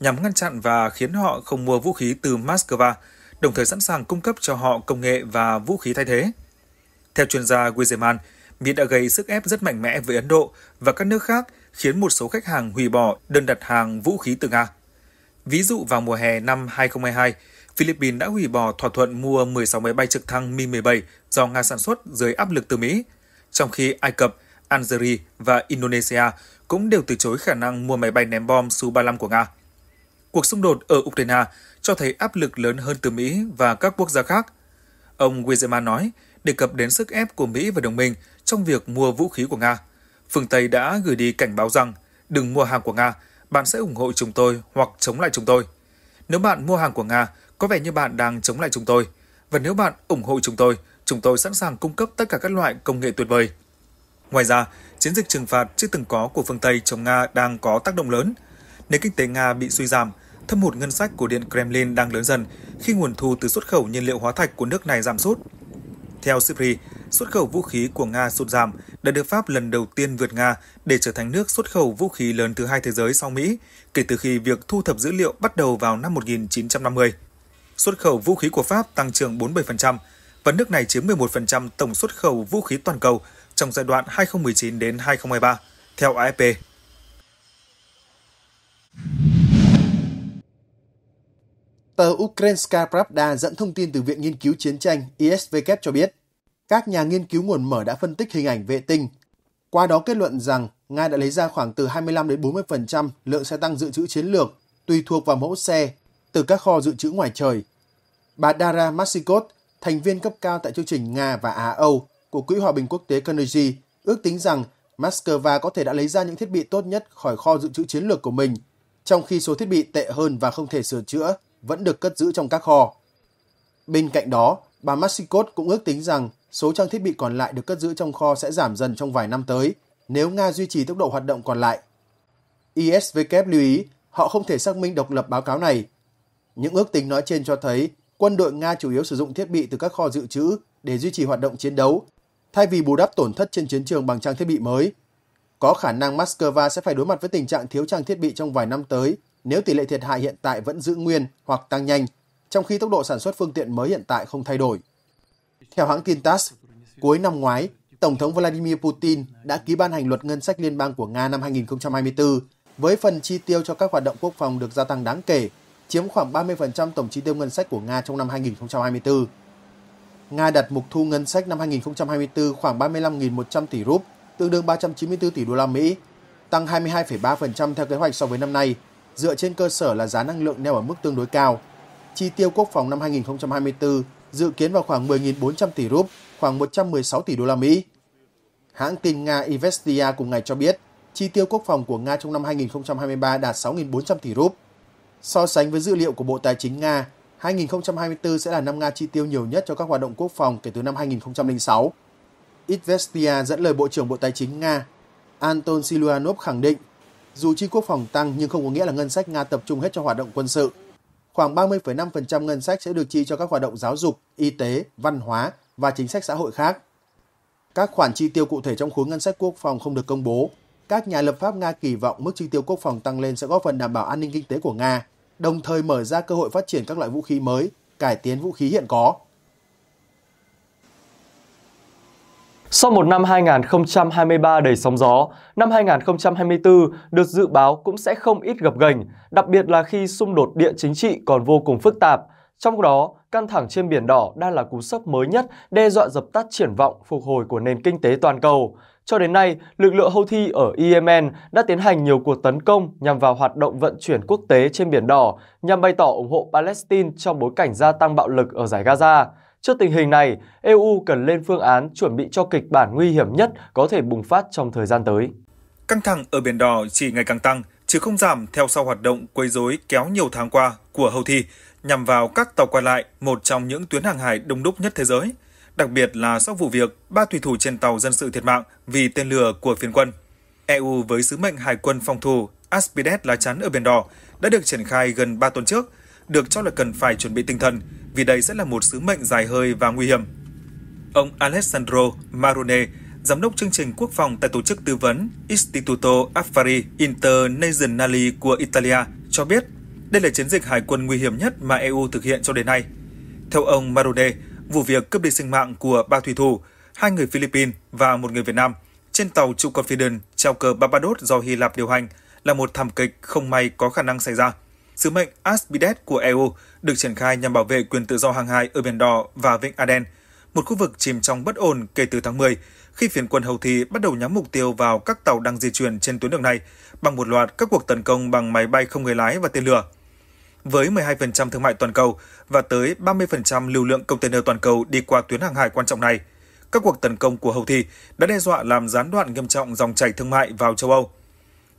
nhằm ngăn chặn và khiến họ không mua vũ khí từ Moscow, đồng thời sẵn sàng cung cấp cho họ công nghệ và vũ khí thay thế. Theo chuyên gia Wiseman, Mỹ đã gây sức ép rất mạnh mẽ với Ấn Độ và các nước khác khiến một số khách hàng hủy bỏ đơn đặt hàng vũ khí từ Nga. Ví dụ vào mùa hè năm 2022, Philippines đã hủy bỏ thỏa thuận mua 16 máy bay trực thăng Mi-17 do Nga sản xuất dưới áp lực từ Mỹ, trong khi Ai Cập, Algeria và Indonesia cũng đều từ chối khả năng mua máy bay ném bom Su-35 của Nga. Cuộc xung đột ở Ukraine cho thấy áp lực lớn hơn từ Mỹ và các quốc gia khác. Ông Wiesemann nói, đề cập đến sức ép của Mỹ và đồng minh trong việc mua vũ khí của Nga. Phương Tây đã gửi đi cảnh báo rằng đừng mua hàng của Nga, bạn sẽ ủng hộ chúng tôi hoặc chống lại chúng tôi. Nếu bạn mua hàng của Nga, có vẻ như bạn đang chống lại chúng tôi. Và nếu bạn ủng hộ chúng tôi, chúng tôi sẵn sàng cung cấp tất cả các loại công nghệ tuyệt vời. Ngoài ra, chiến dịch trừng phạt chưa từng có của phương Tây chống Nga đang có tác động lớn. Nền kinh tế Nga bị suy giảm, thâm hụt ngân sách của Điện Kremlin đang lớn dần khi nguồn thu từ xuất khẩu nhiên liệu hóa thạch của nước này giảm sút. Theo Sipri, xuất khẩu vũ khí của Nga sụt giảm đã được Pháp lần đầu tiên vượt Nga để trở thành nước xuất khẩu vũ khí lớn thứ hai thế giới sau Mỹ, kể từ khi việc thu thập dữ liệu bắt đầu vào năm 1950. Xuất khẩu vũ khí của Pháp tăng trưởng 47%, và nước này chiếm 11% tổng xuất khẩu vũ khí toàn cầu trong giai đoạn 2019 đến 2023, theo AFP. Tờ Ukrainska Pravda dẫn thông tin từ Viện Nghiên cứu Chiến tranh ISVK cho biết, các nhà nghiên cứu nguồn mở đã phân tích hình ảnh vệ tinh. Qua đó kết luận rằng Nga đã lấy ra khoảng từ 25 đến 40% lượng xe tăng dự trữ chiến lược tùy thuộc vào mẫu xe từ các kho dự trữ ngoài trời. Bà Dara Masikot, thành viên cấp cao tại chương trình Nga và Á-Âu của Quỹ Hòa bình Quốc tế Carnegie, ước tính rằng Moscow có thể đã lấy ra những thiết bị tốt nhất khỏi kho dự trữ chiến lược của mình, trong khi số thiết bị tệ hơn và không thể sửa chữa vẫn được cất giữ trong các kho. Bên cạnh đó, bà Masikot cũng ước tính rằng số trang thiết bị còn lại được cất giữ trong kho sẽ giảm dần trong vài năm tới nếu Nga duy trì tốc độ hoạt động còn lại. ISVK lưu ý họ không thể xác minh độc lập báo cáo này. Những ước tính nói trên cho thấy quân đội Nga chủ yếu sử dụng thiết bị từ các kho dự trữ để duy trì hoạt động chiến đấu, thay vì bù đắp tổn thất trên chiến trường bằng trang thiết bị mới. Có khả năng Moscow sẽ phải đối mặt với tình trạng thiếu trang thiết bị trong vài năm tới nếu tỷ lệ thiệt hại hiện tại vẫn giữ nguyên hoặc tăng nhanh, trong khi tốc độ sản xuất phương tiện mới hiện tại không thay đổi. Theo hãng tin TASS, cuối năm ngoái, Tổng thống Vladimir Putin đã ký ban hành luật ngân sách liên bang của Nga năm 2024 với phần chi tiêu cho các hoạt động quốc phòng được gia tăng đáng kể, chiếm khoảng 30% tổng chi tiêu ngân sách của Nga trong năm 2024. Nga đặt mục thu ngân sách năm 2024 khoảng 35.100 tỷ rúp, tương đương 394 tỷ đô la Mỹ, tăng 22,3% theo kế hoạch so với năm nay, dựa trên cơ sở là giá năng lượng neo ở mức tương đối cao. Chi tiêu quốc phòng năm 2024 dự kiến vào khoảng 10.400 tỷ rúp, khoảng 116 tỷ đô la Mỹ. Hãng tin Nga Investia cùng ngày cho biết, chi tiêu quốc phòng của Nga trong năm 2023 đạt 6.400 tỷ rúp. So sánh với dữ liệu của Bộ Tài chính Nga, 2024 sẽ là năm Nga chi tiêu nhiều nhất cho các hoạt động quốc phòng kể từ năm 2006. Itvestia dẫn lời Bộ trưởng Bộ Tài chính Nga Anton Siluanov khẳng định, dù chi quốc phòng tăng nhưng không có nghĩa là ngân sách Nga tập trung hết cho hoạt động quân sự. Khoảng 30,5% ngân sách sẽ được chi cho các hoạt động giáo dục, y tế, văn hóa và chính sách xã hội khác. Các khoản chi tiêu cụ thể trong khối ngân sách quốc phòng không được công bố. Các nhà lập pháp Nga kỳ vọng mức chi tiêu quốc phòng tăng lên sẽ góp phần đảm bảo an ninh kinh tế của Nga, đồng thời mở ra cơ hội phát triển các loại vũ khí mới, cải tiến vũ khí hiện có. Sau một năm 2023 đầy sóng gió, năm 2024 được dự báo cũng sẽ không ít gập ghềnh, đặc biệt là khi xung đột địa chính trị còn vô cùng phức tạp. Trong đó, căng thẳng trên Biển Đỏ đang là cú sốc mới nhất đe dọa dập tắt triển vọng phục hồi của nền kinh tế toàn cầu. Cho đến nay, lực lượng Houthi ở Yemen đã tiến hành nhiều cuộc tấn công nhằm vào hoạt động vận chuyển quốc tế trên Biển Đỏ nhằm bày tỏ ủng hộ Palestine trong bối cảnh gia tăng bạo lực ở giải Gaza. Trước tình hình này, EU cần lên phương án chuẩn bị cho kịch bản nguy hiểm nhất có thể bùng phát trong thời gian tới. Căng thẳng ở Biển Đỏ chỉ ngày càng tăng, chứ không giảm theo sau hoạt động quấy rối kéo nhiều tháng qua của Houthi nhằm vào các tàu qua lại, một trong những tuyến hàng hải đông đúc nhất thế giới. Đặc biệt là sau vụ việc ba thủy thủ trên tàu dân sự thiệt mạng vì tên lửa của phiến quân. EU với sứ mệnh hải quân phòng thủ Aspides lá chắn ở Biển Đỏ đã được triển khai gần 3 tuần trước, được cho là cần phải chuẩn bị tinh thần vì đây sẽ là một sứ mệnh dài hơi và nguy hiểm. Ông Alessandro Marone, giám đốc chương trình quốc phòng tại tổ chức tư vấn Istituto Affari Internazionali của Italia cho biết đây là chiến dịch hải quân nguy hiểm nhất mà EU thực hiện cho đến nay. Theo ông Marone, vụ việc cướp đi sinh mạng của ba thủy thủ, hai người Philippines và một người Việt Nam trên tàu trụ Confident treo cờ Barbados do Hy Lạp điều hành là một thảm kịch không may có khả năng xảy ra. Sứ mệnh Aspides của EU được triển khai nhằm bảo vệ quyền tự do hàng hải ở Biển Đỏ và Vịnh Aden, một khu vực chìm trong bất ổn kể từ tháng 10 khi phiến quân Houthi bắt đầu nhắm mục tiêu vào các tàu đang di chuyển trên tuyến đường này bằng một loạt các cuộc tấn công bằng máy bay không người lái và tên lửa. Với 12% thương mại toàn cầu và tới 30% lưu lượng container toàn cầu đi qua tuyến hàng hải quan trọng này, các cuộc tấn công của Houthi đã đe dọa làm gián đoạn nghiêm trọng dòng chảy thương mại vào châu Âu.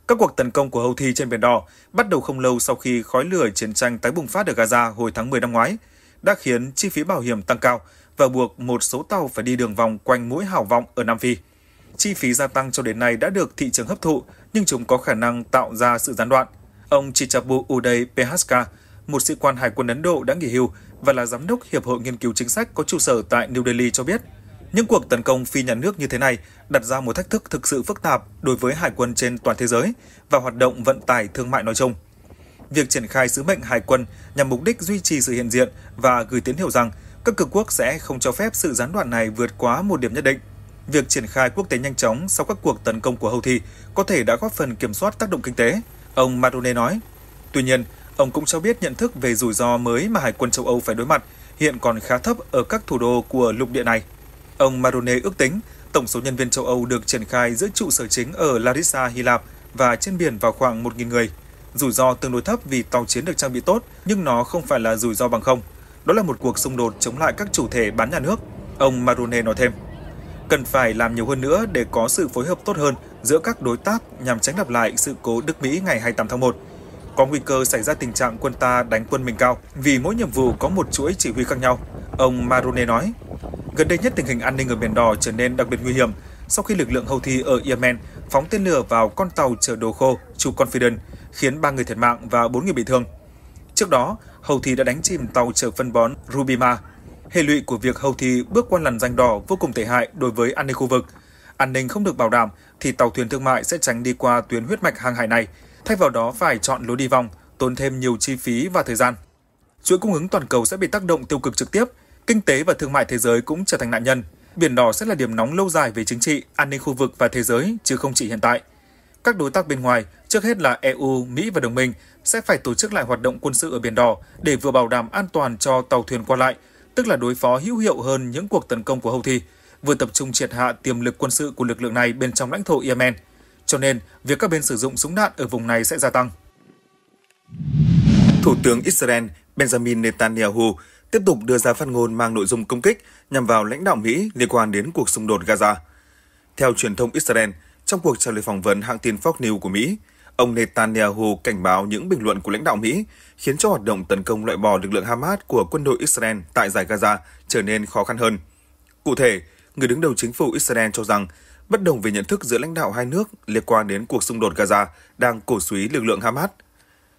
Các cuộc tấn công của Houthi trên Biển Đỏ bắt đầu không lâu sau khi khói lửa chiến tranh tái bùng phát ở Gaza hồi tháng 10 năm ngoái, đã khiến chi phí bảo hiểm tăng cao và buộc một số tàu phải đi đường vòng quanh mũi hảo vọng ở Nam Phi. Chi phí gia tăng cho đến nay đã được thị trường hấp thụ, nhưng chúng có khả năng tạo ra sự gián đoạn. Ông Chichabu Uday PHK, một sĩ quan hải quân Ấn Độ đã nghỉ hưu và là giám đốc Hiệp hội Nghiên cứu Chính sách có trụ sở tại New Delhi cho biết, Những cuộc tấn công phi nhà nước như thế này đặt ra một thách thức thực sự phức tạp đối với hải quân trên toàn thế giới và hoạt động vận tải thương mại nói chung. Việc triển khai sứ mệnh hải quân nhằm mục đích duy trì sự hiện diện và gửi tín hiệu rằng các cường quốc sẽ không cho phép sự gián đoạn này vượt quá một điểm nhất định. Việc triển khai quốc tế nhanh chóng sau các cuộc tấn công của Houthi có thể đã góp phần kiểm soát tác động kinh tế, ông Marone nói. Tuy nhiên, ông cũng cho biết nhận thức về rủi ro mới mà Hải quân châu Âu phải đối mặt hiện còn khá thấp ở các thủ đô của lục địa này. Ông Marone ước tính tổng số nhân viên châu Âu được triển khai giữa trụ sở chính ở Larissa, Hy Lạp và trên biển vào khoảng 1.000 người. Rủi ro tương đối thấp vì tàu chiến được trang bị tốt, nhưng nó không phải là rủi ro bằng không. Đó là một cuộc xung đột chống lại các chủ thể bán nhà nước. Ông Marone nói thêm cần phải làm nhiều hơn nữa để có sự phối hợp tốt hơn giữa các đối tác nhằm tránh lặp lại sự cố Đức Mỹ ngày 28 tháng 1. Có nguy cơ xảy ra tình trạng quân ta đánh quân mình cao vì mỗi nhiệm vụ có một chuỗi chỉ huy khác nhau. Ông Marone nói, gần đây nhất tình hình an ninh ở Biển Đỏ trở nên đặc biệt nguy hiểm sau khi lực lượng Houthi ở Yemen phóng tên lửa vào con tàu chở đồ khô True Confident, khiến 3 người thiệt mạng và 4 người bị thương. Trước đó, Houthi đã đánh chìm tàu chở phân bón Rubima Hệ lụy của việc Houthi bước qua làn danh đỏ vô cùng tệ hại đối với an ninh khu vực. An ninh không được bảo đảm thì tàu thuyền thương mại sẽ tránh đi qua tuyến huyết mạch hàng hải này, thay vào đó phải chọn lối đi vòng, tốn thêm nhiều chi phí và thời gian. Chuỗi cung ứng toàn cầu sẽ bị tác động tiêu cực trực tiếp, kinh tế và thương mại thế giới cũng trở thành nạn nhân. Biển Đỏ sẽ là điểm nóng lâu dài về chính trị, an ninh khu vực và thế giới, chứ không chỉ hiện tại. Các đối tác bên ngoài, trước hết là EU, Mỹ và đồng minh, sẽ phải tổ chức lại hoạt động quân sự ở Biển Đỏ để vừa bảo đảm an toàn cho tàu thuyền qua lại, tức là đối phó hữu hiệu hơn những cuộc tấn công của Houthi, vừa tập trung triệt hạ tiềm lực quân sự của lực lượng này bên trong lãnh thổ Yemen. Cho nên, việc các bên sử dụng súng đạn ở vùng này sẽ gia tăng. Thủ tướng Israel Benjamin Netanyahu tiếp tục đưa ra phát ngôn mang nội dung công kích nhằm vào lãnh đạo Mỹ liên quan đến cuộc xung đột Gaza. Theo truyền thông Israel, trong cuộc trả lời phỏng vấn hãng tin Fox News của Mỹ, Ông Netanyahu cảnh báo những bình luận của lãnh đạo Mỹ khiến cho hoạt động tấn công loại bỏ lực lượng Hamas của quân đội Israel tại giải Gaza trở nên khó khăn hơn. Cụ thể, người đứng đầu chính phủ Israel cho rằng bất đồng về nhận thức giữa lãnh đạo hai nước liên quan đến cuộc xung đột Gaza đang cổ suý lực lượng Hamas.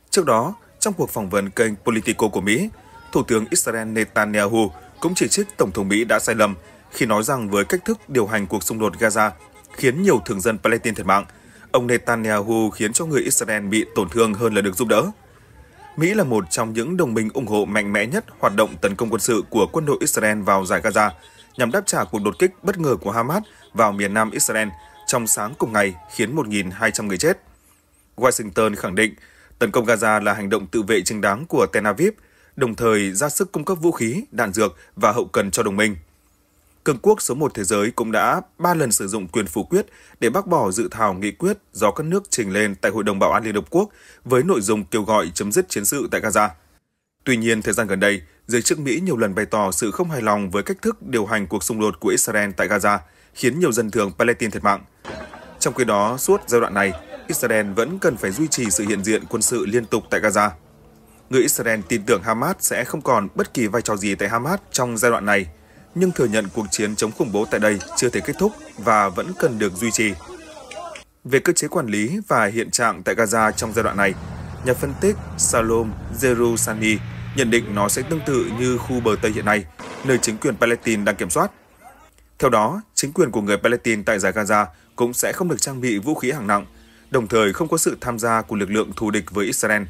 Trước đó, trong cuộc phỏng vấn kênh Politico của Mỹ, Thủ tướng Israel Netanyahu cũng chỉ trích Tổng thống Mỹ đã sai lầm khi nói rằng với cách thức điều hành cuộc xung đột Gaza khiến nhiều thường dân Palestine thiệt mạng – ông Netanyahu khiến cho người Israel bị tổn thương hơn là được giúp đỡ. Mỹ là một trong những đồng minh ủng hộ mạnh mẽ nhất hoạt động tấn công quân sự của quân đội Israel vào giải Gaza nhằm đáp trả cuộc đột kích bất ngờ của Hamas vào miền nam Israel trong sáng cùng ngày khiến 1.200 người chết. Washington khẳng định tấn công Gaza là hành động tự vệ chính đáng của Tel Aviv, đồng thời ra sức cung cấp vũ khí, đạn dược và hậu cần cho đồng minh cường quốc số 1 thế giới cũng đã ba lần sử dụng quyền phủ quyết để bác bỏ dự thảo nghị quyết do các nước trình lên tại Hội đồng Bảo an Liên Hợp Quốc với nội dung kêu gọi chấm dứt chiến sự tại Gaza. Tuy nhiên, thời gian gần đây, giới chức Mỹ nhiều lần bày tỏ sự không hài lòng với cách thức điều hành cuộc xung đột của Israel tại Gaza, khiến nhiều dân thường Palestine thiệt mạng. Trong khi đó, suốt giai đoạn này, Israel vẫn cần phải duy trì sự hiện diện quân sự liên tục tại Gaza. Người Israel tin tưởng Hamas sẽ không còn bất kỳ vai trò gì tại Hamas trong giai đoạn này nhưng thừa nhận cuộc chiến chống khủng bố tại đây chưa thể kết thúc và vẫn cần được duy trì. Về cơ chế quản lý và hiện trạng tại Gaza trong giai đoạn này, nhà phân tích Salom Zerusani nhận định nó sẽ tương tự như khu bờ Tây hiện nay, nơi chính quyền Palestine đang kiểm soát. Theo đó, chính quyền của người Palestine tại giải Gaza cũng sẽ không được trang bị vũ khí hạng nặng, đồng thời không có sự tham gia của lực lượng thù địch với Israel.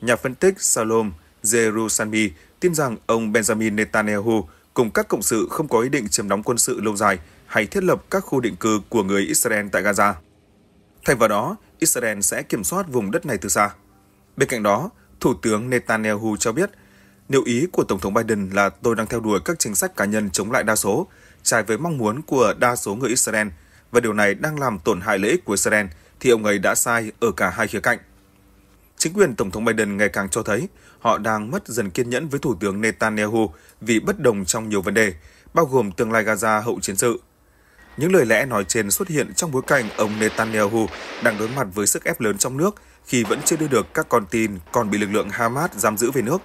Nhà phân tích Salom Zerusani tin rằng ông Benjamin Netanyahu cùng các cộng sự không có ý định chiếm đóng quân sự lâu dài hay thiết lập các khu định cư của người Israel tại Gaza. Thay vào đó, Israel sẽ kiểm soát vùng đất này từ xa. Bên cạnh đó, Thủ tướng Netanyahu cho biết, nếu ý của Tổng thống Biden là tôi đang theo đuổi các chính sách cá nhân chống lại đa số, trái với mong muốn của đa số người Israel, và điều này đang làm tổn hại lợi ích của Israel, thì ông ấy đã sai ở cả hai khía cạnh. Chính quyền Tổng thống Biden ngày càng cho thấy họ đang mất dần kiên nhẫn với Thủ tướng Netanyahu vì bất đồng trong nhiều vấn đề, bao gồm tương lai Gaza hậu chiến sự. Những lời lẽ nói trên xuất hiện trong bối cảnh ông Netanyahu đang đối mặt với sức ép lớn trong nước khi vẫn chưa đưa được các con tin còn bị lực lượng Hamas giam giữ về nước.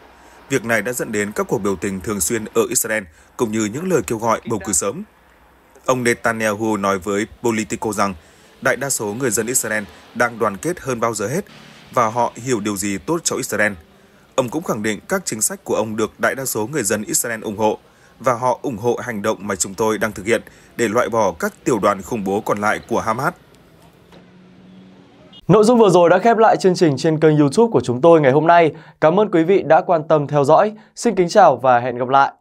Việc này đã dẫn đến các cuộc biểu tình thường xuyên ở Israel cũng như những lời kêu gọi bầu cử sớm. Ông Netanyahu nói với Politico rằng đại đa số người dân Israel đang đoàn kết hơn bao giờ hết và họ hiểu điều gì tốt cho Israel. Ông cũng khẳng định các chính sách của ông được đại đa số người dân Israel ủng hộ và họ ủng hộ hành động mà chúng tôi đang thực hiện để loại bỏ các tiểu đoàn khủng bố còn lại của Hamas. Nội dung vừa rồi đã khép lại chương trình trên kênh YouTube của chúng tôi ngày hôm nay. Cảm ơn quý vị đã quan tâm theo dõi. Xin kính chào và hẹn gặp lại.